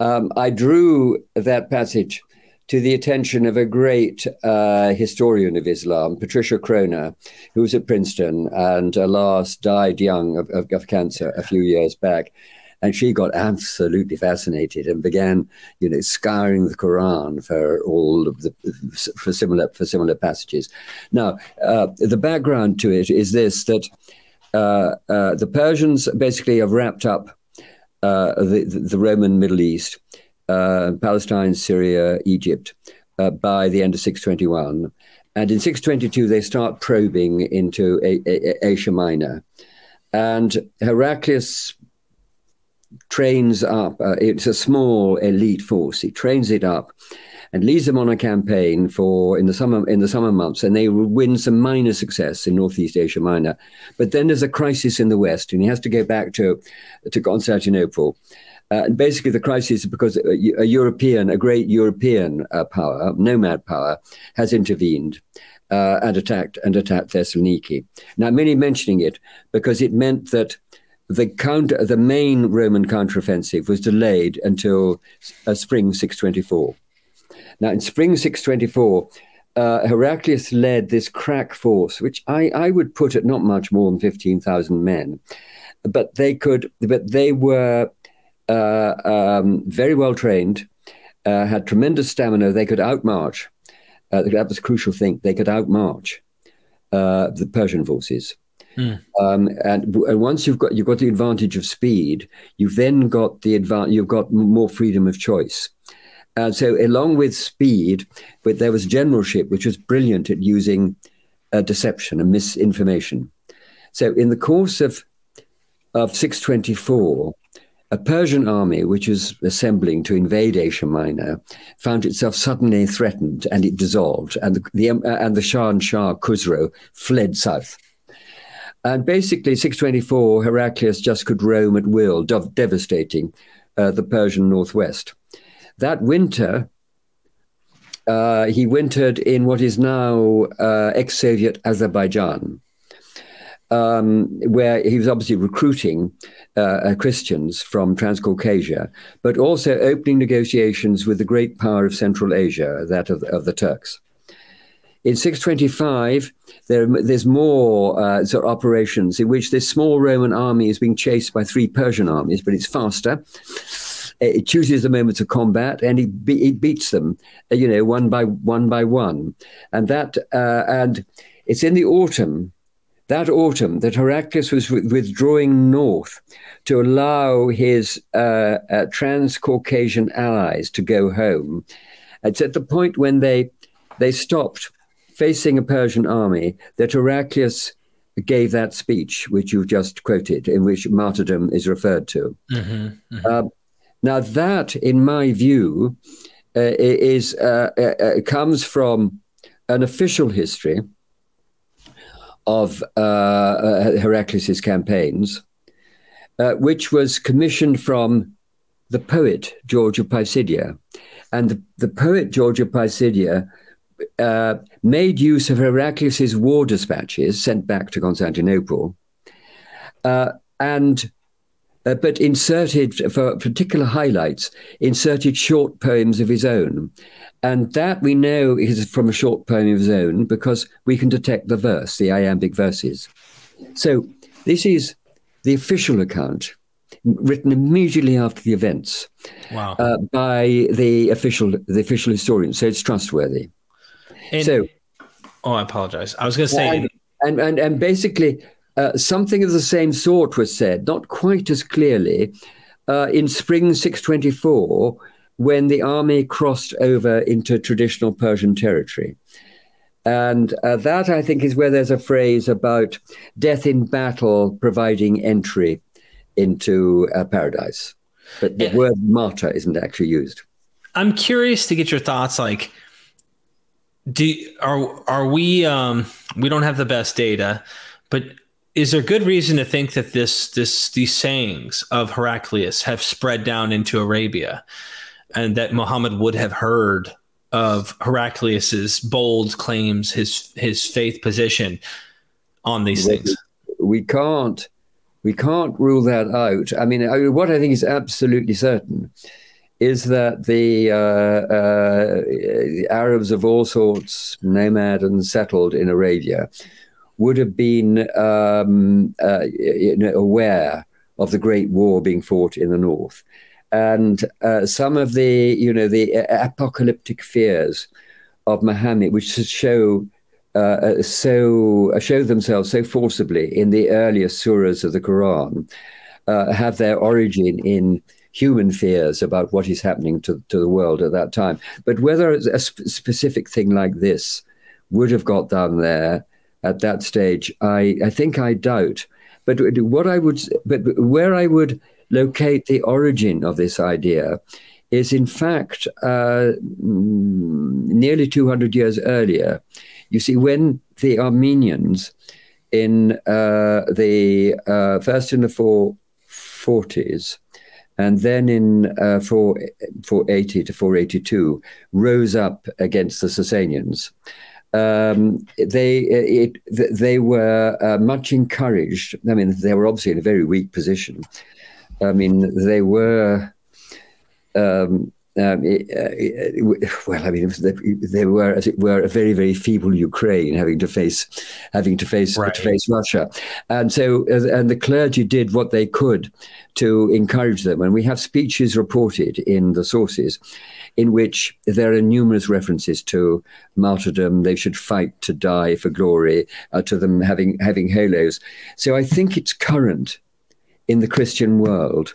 Um, I drew that passage to the attention of a great uh, historian of Islam, Patricia Crone, who was at Princeton and alas died young of, of, of cancer a few years back. And she got absolutely fascinated and began, you know, scouring the Quran for all of the for similar for similar passages. Now, uh, the background to it is this: that uh, uh, the Persians basically have wrapped up uh, the, the Roman Middle East uh, Palestine, Syria, Egypt uh, by the end of 621. And in 622, they start probing into a- a- Asia Minor. And Heraclius trains up, uh, it's a small elite force. He trains it up and leads them on a campaign for in the summer in the summer months, and they win some minor success in Northeast Asia Minor. But then there's a crisis in the West, and he has to go back to to Constantinople. Uh, and basically, the crisis is because a, European, a great European uh, power, nomad power, has intervened uh, and attacked and attacked Thessaloniki. Now, many mentioning it because it meant that the counter, the main Roman counteroffensive was delayed until uh, spring 624. Now, in spring 624, uh, Heraclius led this crack force, which I, I would put at not much more than 15,000 men. But they could, but they were uh, um, very well trained, uh, had tremendous stamina. They could outmarch. Uh, that was a crucial thing. They could outmarch uh, the Persian forces. Mm. Um, and, and, once you've got you've got the advantage of speed, you've then got the advantage. You've got more freedom of choice. And so, along with speed, but there was generalship, which was brilliant at using uh, deception and misinformation. So, in the course of of 624, a Persian army, which was assembling to invade Asia Minor, found itself suddenly threatened and it dissolved. And the, the uh, and the Shah and Shah Khusro fled south. And basically, 624, Heraclius just could roam at will, devastating uh, the Persian northwest. That winter, uh, he wintered in what is now uh, ex Soviet Azerbaijan um, where he was obviously recruiting uh, uh, Christians from Transcaucasia, but also opening negotiations with the great power of Central Asia, that of, of the Turks. In 625, there, there's more uh, sort of operations in which this small Roman army is being chased by three Persian armies, but it's faster. It chooses the moments of combat and it, be, it beats them, uh, you know, one by one by one, and that uh, and it's in the autumn that autumn that Heraclius was withdrawing north to allow his uh, uh, Transcaucasian allies to go home. It's at the point when they they stopped facing a Persian army that Heraclius gave that speech, which you've just quoted, in which martyrdom is referred to. Mm-hmm, mm-hmm. Uh, now, that, in my view, uh, is uh, uh, comes from an official history of uh, uh, campaigns, uh, which was commissioned from the poet George of Pisidia. And the, the poet George of Pisidia uh, made use of Heraclius's war dispatches sent back to Constantinople. Uh, and uh, but inserted for particular highlights, inserted short poems of his own. And that we know is from a short poem of his own because we can detect the verse, the iambic verses. So this is the official account written immediately after the events wow. uh, by the official the official historian. So it's trustworthy. And, so, oh, I apologize. I was going to say, and and and, and basically. Uh, something of the same sort was said, not quite as clearly, uh, in spring 624 when the army crossed over into traditional Persian territory. And uh, that, I think, is where there's a phrase about death in battle providing entry into uh, paradise. But the yeah. word martyr isn't actually used. I'm curious to get your thoughts. Like, do are are we? Um, we don't have the best data, but is there good reason to think that this this these sayings of Heraclius have spread down into Arabia, and that Muhammad would have heard of Heraclius's bold claims, his his faith position on these things. We can't we can't rule that out. I mean, what I think is absolutely certain is that the, uh, uh, Arabs of all sorts, nomad and settled in Arabia, would have been um, uh, you know, aware of the great war being fought in the north and uh, some of the you know the apocalyptic fears of Muhammad, which show uh, uh, so uh, show themselves so forcibly in the earliest surahs of the Quran, uh, have their origin in human fears about what is happening to, to the world at that time. But whether a sp- specific thing like this would have got down there at that stage, I, I think I doubt. But what I would, but where I would locate the origin of this idea is, in fact, uh, nearly 200 years earlier. You see, when the Armenians, in uh, the uh, first in the 440s, and then in uh, 4, 480 to 482, rose up against the Sasanians. Um, they it, they were uh, much encouraged. I mean, they were obviously in a very weak position, I mean, they were. Um, um, uh, well, I mean, they, they, were, as it were, a very, very feeble Ukraine having to face, having to face, right. to face Russia, and so, and the clergy did what they could to encourage them. And we have speeches reported in the sources, in which there are numerous references to martyrdom. They should fight to die for glory, uh, to them having having halos. So I think it's current in the Christian world.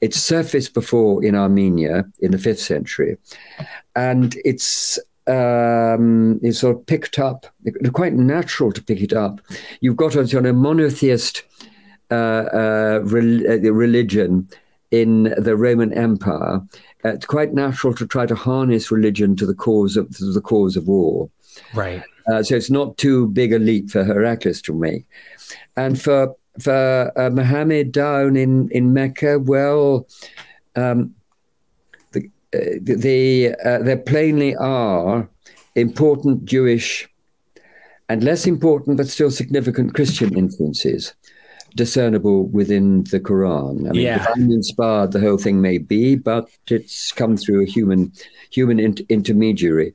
It surfaced before in Armenia in the fifth century, and it's um, it's sort of picked up. Quite natural to pick it up. You've got a, monotheist uh, uh, uh, religion in the Roman Empire. It's quite natural to try to harness religion to the cause of the cause of war. Right. Uh, so it's not too big a leap for Heraclius to make, and for for uh, Muhammad down in in Mecca? Well, um, the uh, the uh, there plainly are important Jewish and less important but still significant Christian influences discernible within the Quran. I mean, yeah. divinely inspired the whole thing may be, but it's come through a human human inter- intermediary.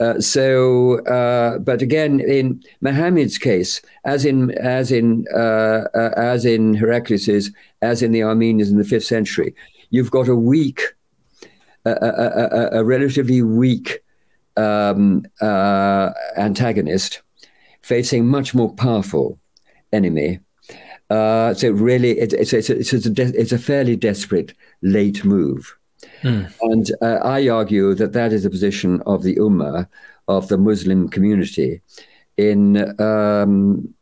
Uh, so, uh, but again, in Muhammad's case, as in as in uh, uh as in Heraclius's, as in the Armenians in the fifth century, you've got a weak, a, a, a relatively weak um, uh, antagonist facing much more powerful enemy. So really, it, it's it's it's a, it's a fairly desperate late move. Mm. And uh, I argue that that is the position of the Ummah, of the Muslim community, in um,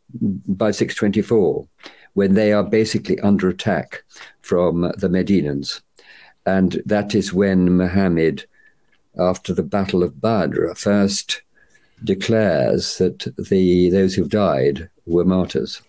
by 624, when they are basically under attack from the Medinans. And that is when Muhammad, after the Battle of Badr, first declares that the those who've died were martyrs.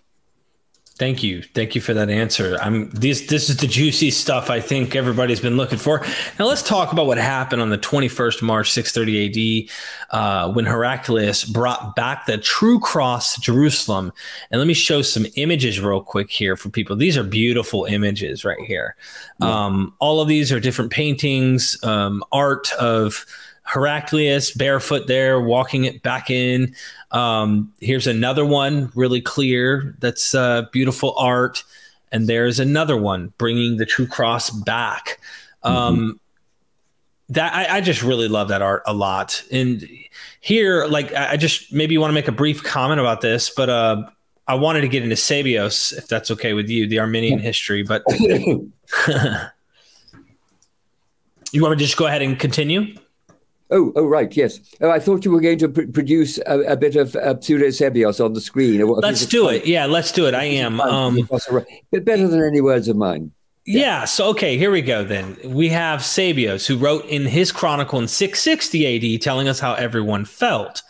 Thank you. Thank you for that answer. I'm this this is the juicy stuff I think everybody's been looking for. Now let's talk about what happened on the 21st March 630 AD uh, when Heraclius brought back the true cross to Jerusalem. And let me show some images real quick here for people. These are beautiful images right here. Yeah. Um, all of these are different paintings, um, art of Heraclius barefoot there, walking it back in. Um, here's another one, really clear. That's uh, beautiful art. And there's another one, bringing the true cross back. Um, mm-hmm. That I, I, just really love that art a lot. And here, like, I just maybe you want to make a brief comment about this, but uh, I wanted to get into Sebeos, if that's okay with you, the Armenian history. But you want me to just go ahead and continue? Oh, oh, right, yes. Oh, I thought you were going to pr- produce a, a, bit of uh, Pseudo-Sebeos on the screen. Let's do it. Yeah, let's do it. I am. Um, but better than any words of mine. Yeah. yeah. So okay, here we go. Then we have Sebeos, who wrote in his chronicle in 660 AD, telling us how everyone felt.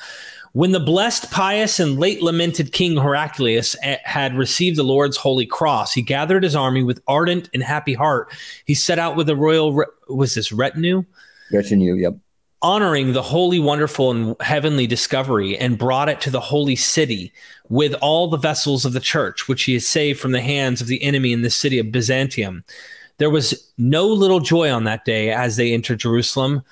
When the blessed, pious, and late lamented King Heraclius eh, had received the Lord's holy cross, he gathered his army with ardent and happy heart. He set out with a royal, re- was this retinue? Retinue, yep honoring the holy, wonderful, and heavenly discovery and brought it to the holy city with all the vessels of the church, which he has saved from the hands of the enemy in the city of Byzantium. There was no little joy on that day as they entered Jerusalem.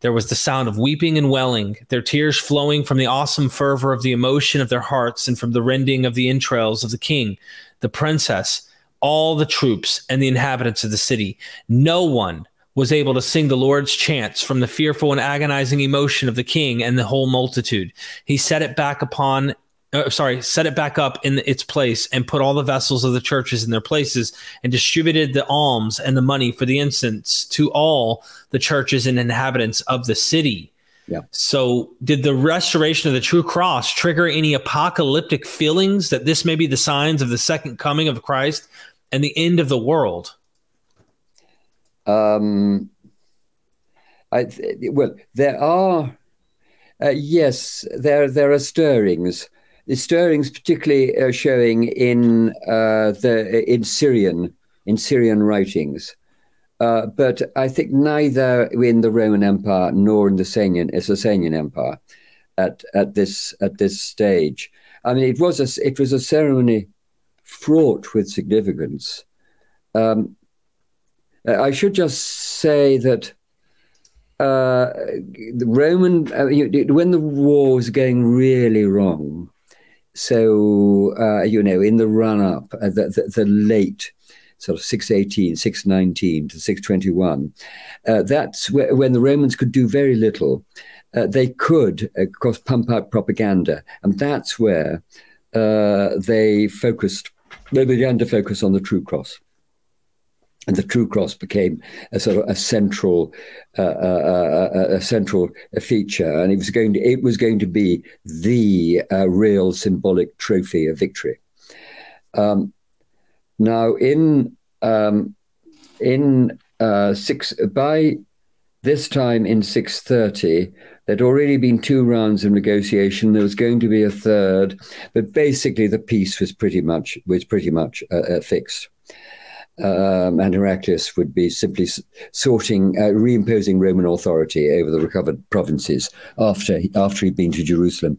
There was the sound of weeping and welling, their tears flowing from the awesome fervor of the emotion of their hearts and from the rending of the entrails of the king, the princess, all the troops, and the inhabitants of the city. No one was able to sing the Lord's chants from the fearful and agonizing emotion of the king and the whole multitude. He set it back upon uh, sorry, set it back up in its place and put all the vessels of the churches in their places and distributed the alms and the money for the incense to all the churches and inhabitants of the city. Yeah. So, did the restoration of the true cross trigger any apocalyptic feelings that this may be the signs of the second coming of Christ and the end of the world? Um, I, well, there are, uh, yes, there there are stirrings. The stirrings, particularly are showing in uh, the in Syrian in Syrian writings, uh, but I think neither in the Roman Empire nor in the Sasanian, Empire at at this at this stage. I mean, it was a it was a ceremony fraught with significance. Um, I should just say that uh, the Roman, uh, when the war was going really wrong, so, uh, you know, in the run up, uh, the, the, the, late sort of 618, 619 to 621, uh, that's when the Romans could do very little. they could, of course, pump out propaganda. And that's where they focused, they began to focus on the true cross and the true cross became a sort of a central uh, uh, uh, a central feature. And it was going to it was going to be the uh, real symbolic trophy of victory. Um, now in um, in uh, six by this time in 630 there'd already been two rounds of negotiation. There was going to be a third. But basically the peace was pretty much was pretty much uh, fixed um, and Heraclius would be simply sorting, uh, reimposing Roman authority over the recovered provinces after after he'd been to Jerusalem.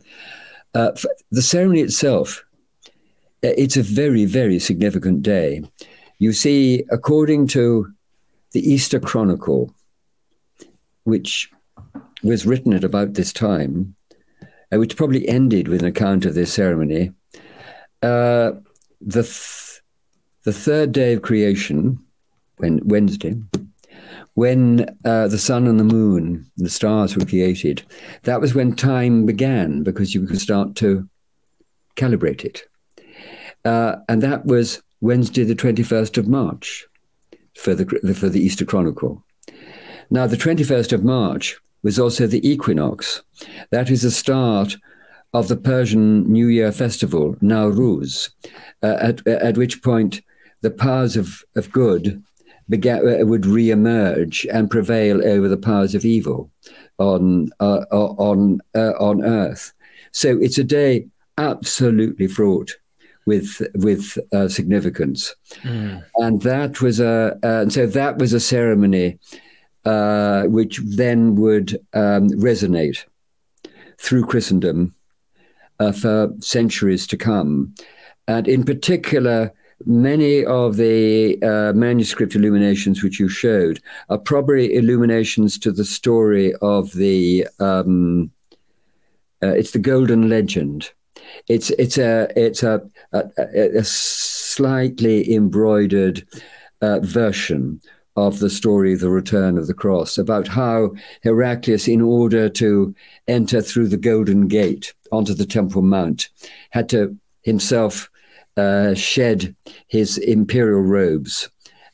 Uh, the ceremony itself, it's a very very significant day. You see, according to the Easter Chronicle, which was written at about this time, uh, which probably ended with an account of this ceremony. Uh, the th- the third day of creation, when Wednesday, when uh, the sun and the moon, the stars were created, that was when time began because you could start to calibrate it. Uh, and that was Wednesday, the 21st of March for the, for the Easter Chronicle. Now, the 21st of March was also the equinox. That is the start of the Persian New Year festival, Nowruz, uh, at, at which point the powers of, of good began, uh, would re-emerge and prevail over the powers of evil on uh, on uh, on earth. So it's a day absolutely fraught with with uh, significance, mm. and that was a uh, so that was a ceremony uh, which then would um, resonate through Christendom uh, for centuries to come, and in particular. Many of the uh, manuscript illuminations which you showed are probably illuminations to the story of the um, uh, it's the Golden Legend, it's it's a it's a a, a slightly embroidered uh, version of the story of the return of the cross about how heraclius in order to enter through the golden gate onto the temple mount had to himself uh, shed his imperial robes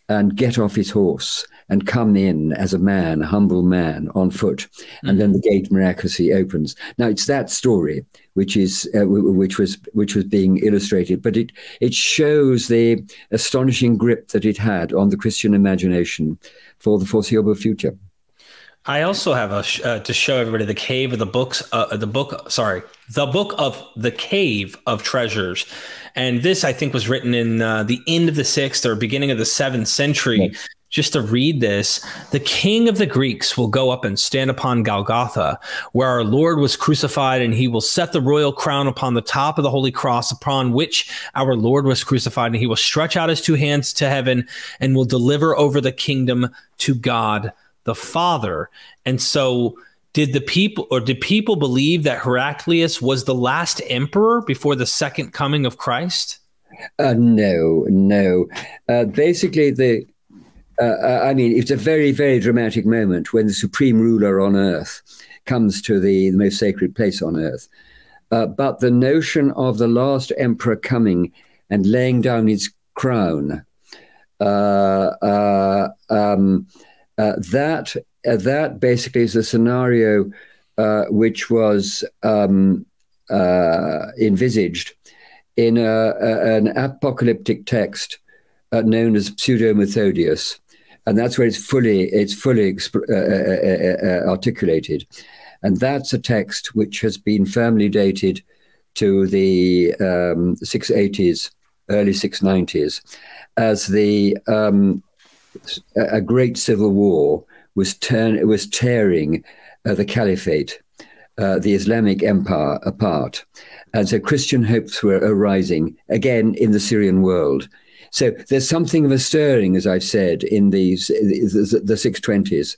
and get off his horse and come in as a man, a humble man on foot, and mm-hmm. then the gate miraculously opens. Now it's that story which is uh, which was which was being illustrated, but it it shows the astonishing grip that it had on the Christian imagination for the foreseeable future. I also have a uh, to show everybody the cave of the books, uh, the book. Sorry, the book of the cave of treasures, and this I think was written in uh, the end of the sixth or beginning of the seventh century. Just to read this, the king of the Greeks will go up and stand upon Golgotha, where our Lord was crucified, and he will set the royal crown upon the top of the holy cross upon which our Lord was crucified, and he will stretch out his two hands to heaven and will deliver over the kingdom to God the Father. And so, did the people or did people believe that Heraclius was the last emperor before the second coming of Christ? Uh, no, no. Uh, basically, the uh, uh, I mean, it's a very, very dramatic moment when the supreme ruler on earth comes to the, the most sacred place on earth. Uh, but the notion of the last emperor coming and laying down his crown, uh, uh um, uh, that that basically is a scenario which was um, envisaged in a, a, an apocalyptic text known as Pseudo Methodius and that's where it's fully it's fully uh uh, uh, uh, uh, articulated, and that's a text which has been firmly dated to the um, 680s, early 690s, as the um, a great civil war was turn was tearing uh, the caliphate, the Islamic empire apart, and so Christian hopes were arising again in the Syrian world so there's something of a stirring, as I've said, in these the, the 620s.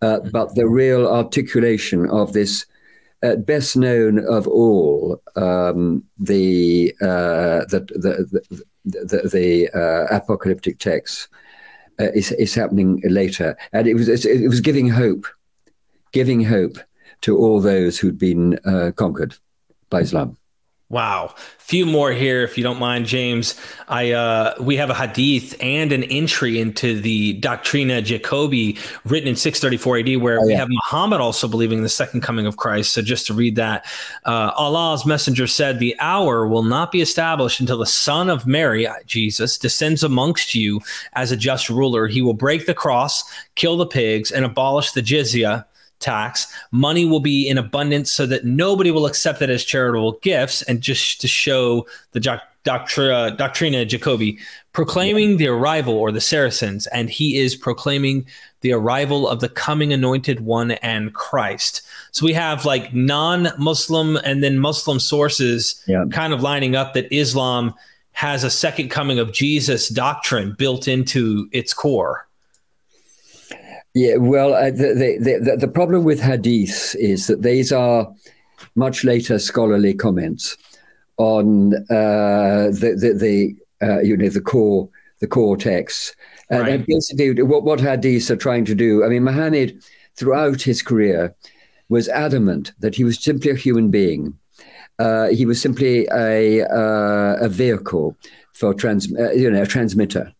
Uh, but the real articulation of this, uh, best known of all, um, the, uh, the, the, the, the uh, apocalyptic texts, uh, is, is happening later. And it was, it was giving hope, giving hope to all those who'd been uh, conquered by Islam. Wow. Few more here, if you don't mind, James. I uh, we have a hadith and an entry into the Doctrina Jacobi written in 634 AD, where oh, yeah. we have Muhammad also believing the second coming of Christ. So just to read that, uh, Allah's messenger said, "The hour will not be established until the Son of Mary, uh, Jesus, descends amongst you as a just ruler. He will break the cross, kill the pigs, and abolish the jizya." Tax. Money will be in abundance so that nobody will accept it as charitable gifts. And just to show the doc- doctrina, doctrina Jacobi, proclaiming the arrival or the Saracens, and he is proclaiming the arrival of the coming anointed one and Christ. So we have like non Muslim and then Muslim sources yeah. kind of lining up that Islam has a second coming of Jesus doctrine built into its core. Yeah, well, uh, the, the, the, the problem with hadith is that these are much later scholarly comments on uh, the the, the uh, you know the core the core texts. And, right. and basically, what what hadiths are trying to do. I mean, Muhammad, throughout his career, was adamant that he was simply a human being. Uh, he was simply a uh, a vehicle for trans, uh, you know, a transmitter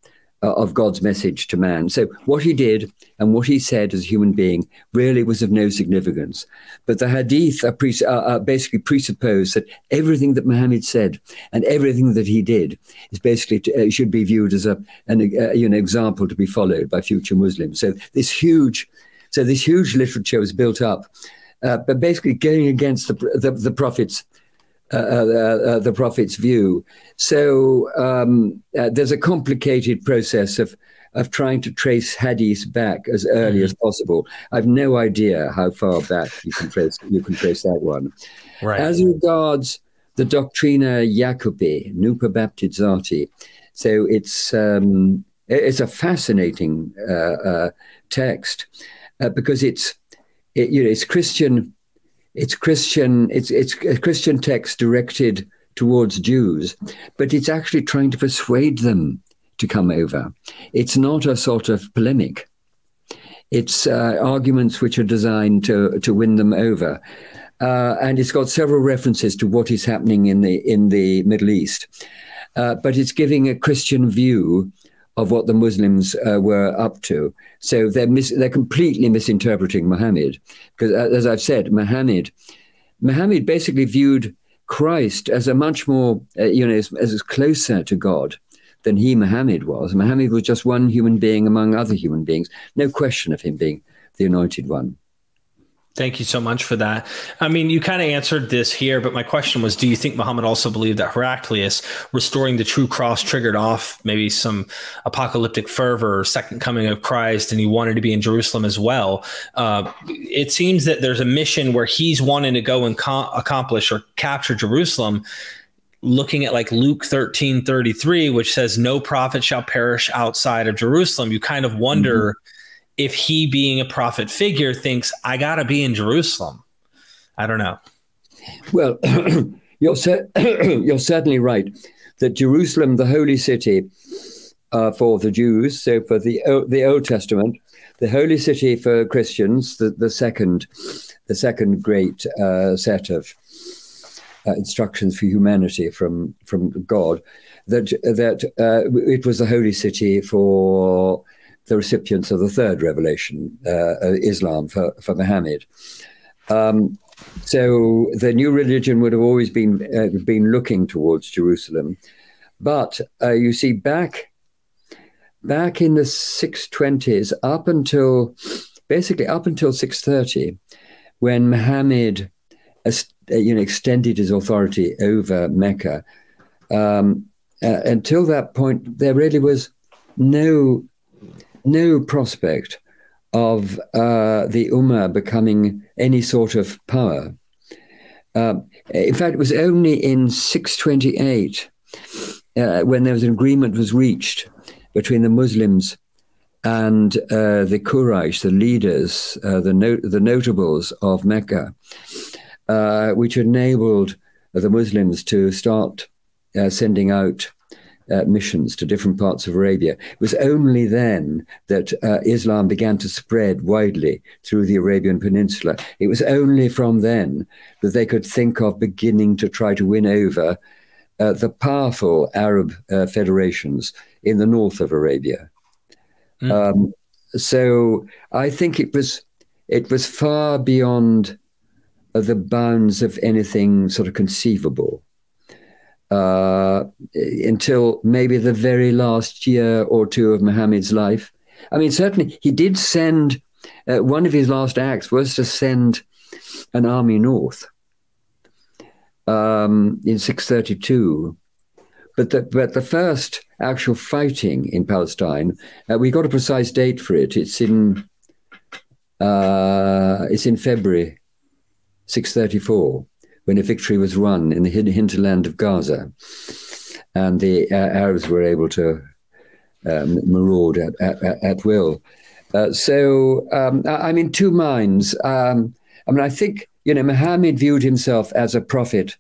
uh, of God's message to man. So what he did and what he said as a human being really was of no significance. But the Hadith are, pre- are basically presuppose that everything that Muhammad said and everything that he did is basically to, uh, should be viewed as a an uh, you know example to be followed by future Muslims. So this huge, so this huge literature was built up, uh, but basically going against the the, the prophets. Uh, uh, the prophet's view. So um, there's a complicated process of of trying to trace hadith back as early mm-hmm. as possible. I've no idea how far back you can trace you can trace that one. Right. As regards the Doctrina Jacobi, Nuper Baptizati, so it's um, it's a fascinating uh, uh, text uh, because it's it, you know it's Christian it's Christian it's it's a Christian text directed towards Jews, but it's actually trying to persuade them to come over. It's not a sort of polemic. It's uh, arguments which are designed to to win them over, uh, and it's got several references to what is happening in the in the Middle East. Uh, but it's giving a Christian view of what the Muslims uh, were up to. So they're they're completely misinterpreting Muhammad because, uh, as I've said, Muhammad Muhammad basically viewed Christ as a much more uh, you know as, as closer to God than he, Muhammad, was. Muhammad was just one human being among other human beings. No question of him being the anointed one. Thank you so much for that. I mean, you kind of answered this here, but my question was do you think Muhammad also believed that Heraclius restoring the true cross triggered off maybe some apocalyptic fervor or second coming of Christ, and he wanted to be in Jerusalem as well? Uh, it seems that there's a mission where he's wanting to go and co- accomplish or capture Jerusalem looking at like Luke 13 33, which says, No prophet shall perish outside of Jerusalem, you kind of wonder mm-hmm. If he, being a prophet figure, thinks, I got to be in Jerusalem. I don't know. Well, you're, you're certainly right that Jerusalem, the holy city uh, for the Jews, so for the, the Old Testament, the holy city for Christians, the, the second, the second great uh, set of uh, instructions for humanity from from God, that that uh, it was the holy city for the recipients of the third revelation, uh, Islam for for Muhammad. Um, so the new religion would have always been uh, been looking towards Jerusalem, but uh, you see back back in the 620s up until basically up until 630 when Muhammad uh, you know, extended his authority over Mecca. Um, uh, until that point, there really was no no prospect of uh, the Ummah becoming any sort of power. Um, in fact, it was only in 628 uh, when there was an agreement was reached between the Muslims and uh, the Quraysh, the leaders, uh, the, no- the notables of Mecca, uh, which enabled the Muslims to start uh, sending out uh, missions to different parts of Arabia. It was only then that uh, Islam began to spread widely through the Arabian Peninsula. It was only from then that they could think of beginning to try to win over uh, the powerful Arab uh, federations in the north of Arabia. Mm. Um, so I think it was it was far beyond the bounds of anything sort of conceivable uh, until maybe the very last year or two of Muhammad's life. I mean, certainly he did send, uh, one of his last acts was to send an army north um, in 632. But the, but the first actual fighting in Palestine, uh, we got a precise date for it. It's in uh, it's in February 634, when a victory was won in the hinterland of Gaza, and the uh, Arabs were able to um, maraud at, at, at will. Uh, so um, I'm in two minds. Um, I mean, I think you know Muhammad viewed himself as a prophet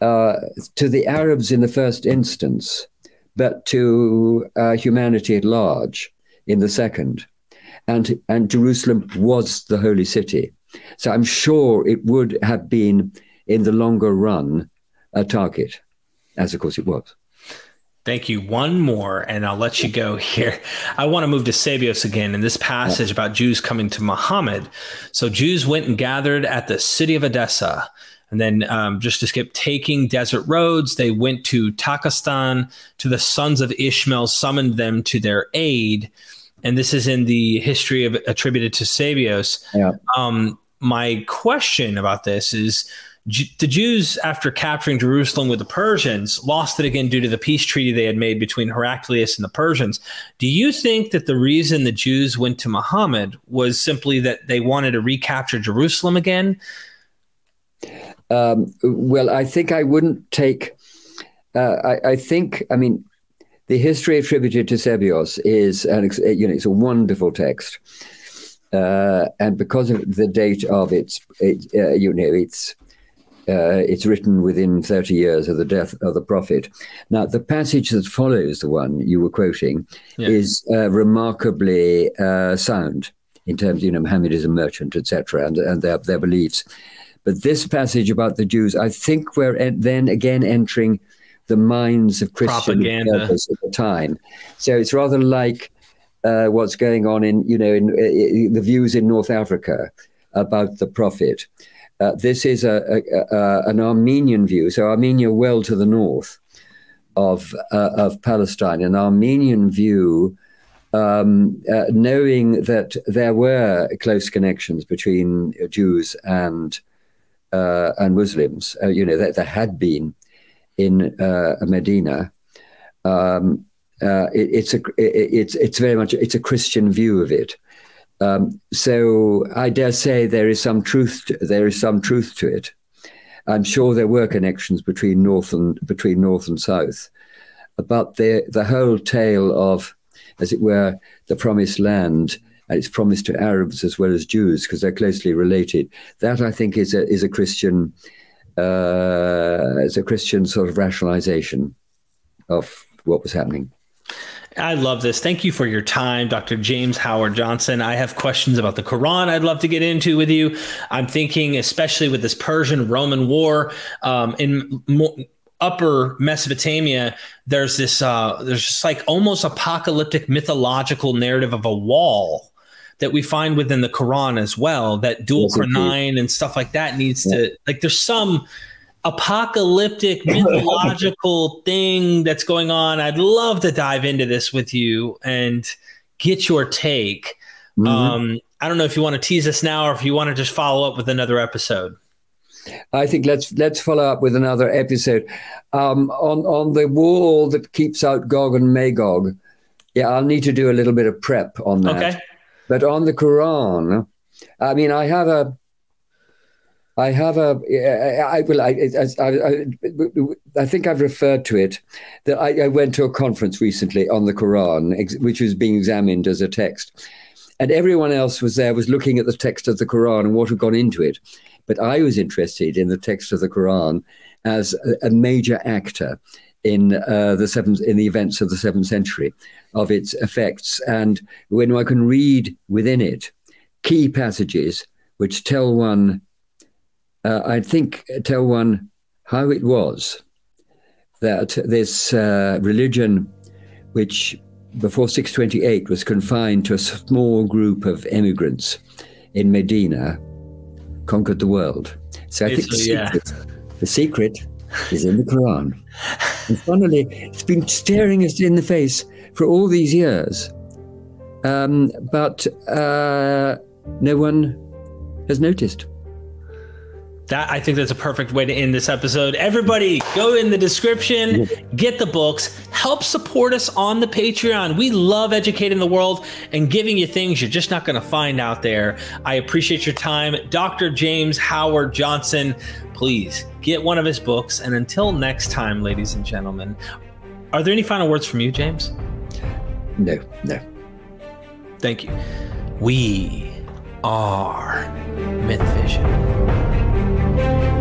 uh, to the Arabs in the first instance, but to uh, humanity at large in the second. And and Jerusalem was the holy city. So I'm sure it would have been, in the longer run, a target, as of course it was. Thank you. One more, and I'll let you go here. I want to move to Sebeos again in this passage about Jews coming to Muhammad. So Jews went and gathered at the city of Edessa. And then, um, just to skip, taking desert roads, they went to Tachkastan, to the sons of Ishmael, summoned them to their aid. And this is in the history of attributed to Sebeos. Yeah. Um, my question about this is the Jews, after capturing Jerusalem with the Persians, lost it again due to the peace treaty they had made between Heraclius and the Persians. Do you think that the reason the Jews went to Muhammad was simply that they wanted to recapture Jerusalem again? Um, well, I think I wouldn't take. Uh, I, I, think, I mean, the history attributed to Sebeos is, an, you know, it's a wonderful text, uh, and because of the date of its, it, uh, you know, it's uh, it's written within 30 years of the death of the prophet. Now, the passage that follows the one you were quoting yeah. is uh, remarkably uh, sound in terms, you know, Muhammad is a merchant, etc., and, and their, their beliefs. But this passage about the Jews, I think we're en- then again entering the minds of Christian at the time. So it's rather like uh, what's going on in, you know, in, in, the views in North Africa about the prophet. Uh, this is a, a, a, an Armenian view. So Armenia, well to the north of uh, of Palestine, an Armenian view, um, uh, knowing that there were close connections between Jews and uh, and Muslims. Uh, you know that there had been in Medina. Um, it, it's a it, it's it's very much it's a Christian view of it. Um, so I dare say there is some truth. To, there is some truth to it. I'm sure there were connections between north and between north and south, but the the whole tale of, as it were, the promised land and it's promised to Arabs as well as Jews because they're closely related. That I think is a is a Christian uh, is a Christian sort of rationalization of what was happening. I love this. Thank you for your time, Dr. James Howard Johnston. I have questions about the Quran I'd love to get into with you. I'm thinking, especially with this Persian Roman war um, in mo- upper Mesopotamia, there's this, uh, there's just like almost apocalyptic mythological narrative of a wall that we find within the Quran as well, that dual yes, and stuff like that needs yeah. to, like, there's some apocalyptic mythological thing that's going on. I'd love to dive into this with you and get your take. Mm-hmm. Um, I don't know if you want to tease us now or if you want to just follow up with another episode. I think let's let's follow up with another episode um, on on the wall that keeps out Gog and Magog. Yeah, I'll need to do a little bit of prep on that. Okay. But on the Quran, I mean, I have a I have a, I will, I, I, I, I, think I've referred to it that I, I, went to a conference recently on the Quran, which was being examined as a text. And everyone else was there, was looking at the text of the Quran and what had gone into it. But I was interested in the text of the Quran as a, a major actor in uh, the seventh, in the events of the seventh century, of its effects. And when I can read within it key passages which tell one uh, I think, tell one how it was that this uh, religion, which before 628 was confined to a small group of immigrants in Medina, conquered the world. So I think the, yeah. secret, the secret is in the Quran. And finally, it's been staring us in the face for all these years. Um, but uh, no one has noticed. That I think that's a perfect way to end this episode. Everybody, go in the description, get the books, help support us on the Patreon. We love educating the world and giving you things you're just not going to find out there. I appreciate your time. Dr. James Howard Johnston, please get one of his books. And until next time, ladies and gentlemen, are there any final words from you, James? No, no. Thank you. We are Myth Vision thank you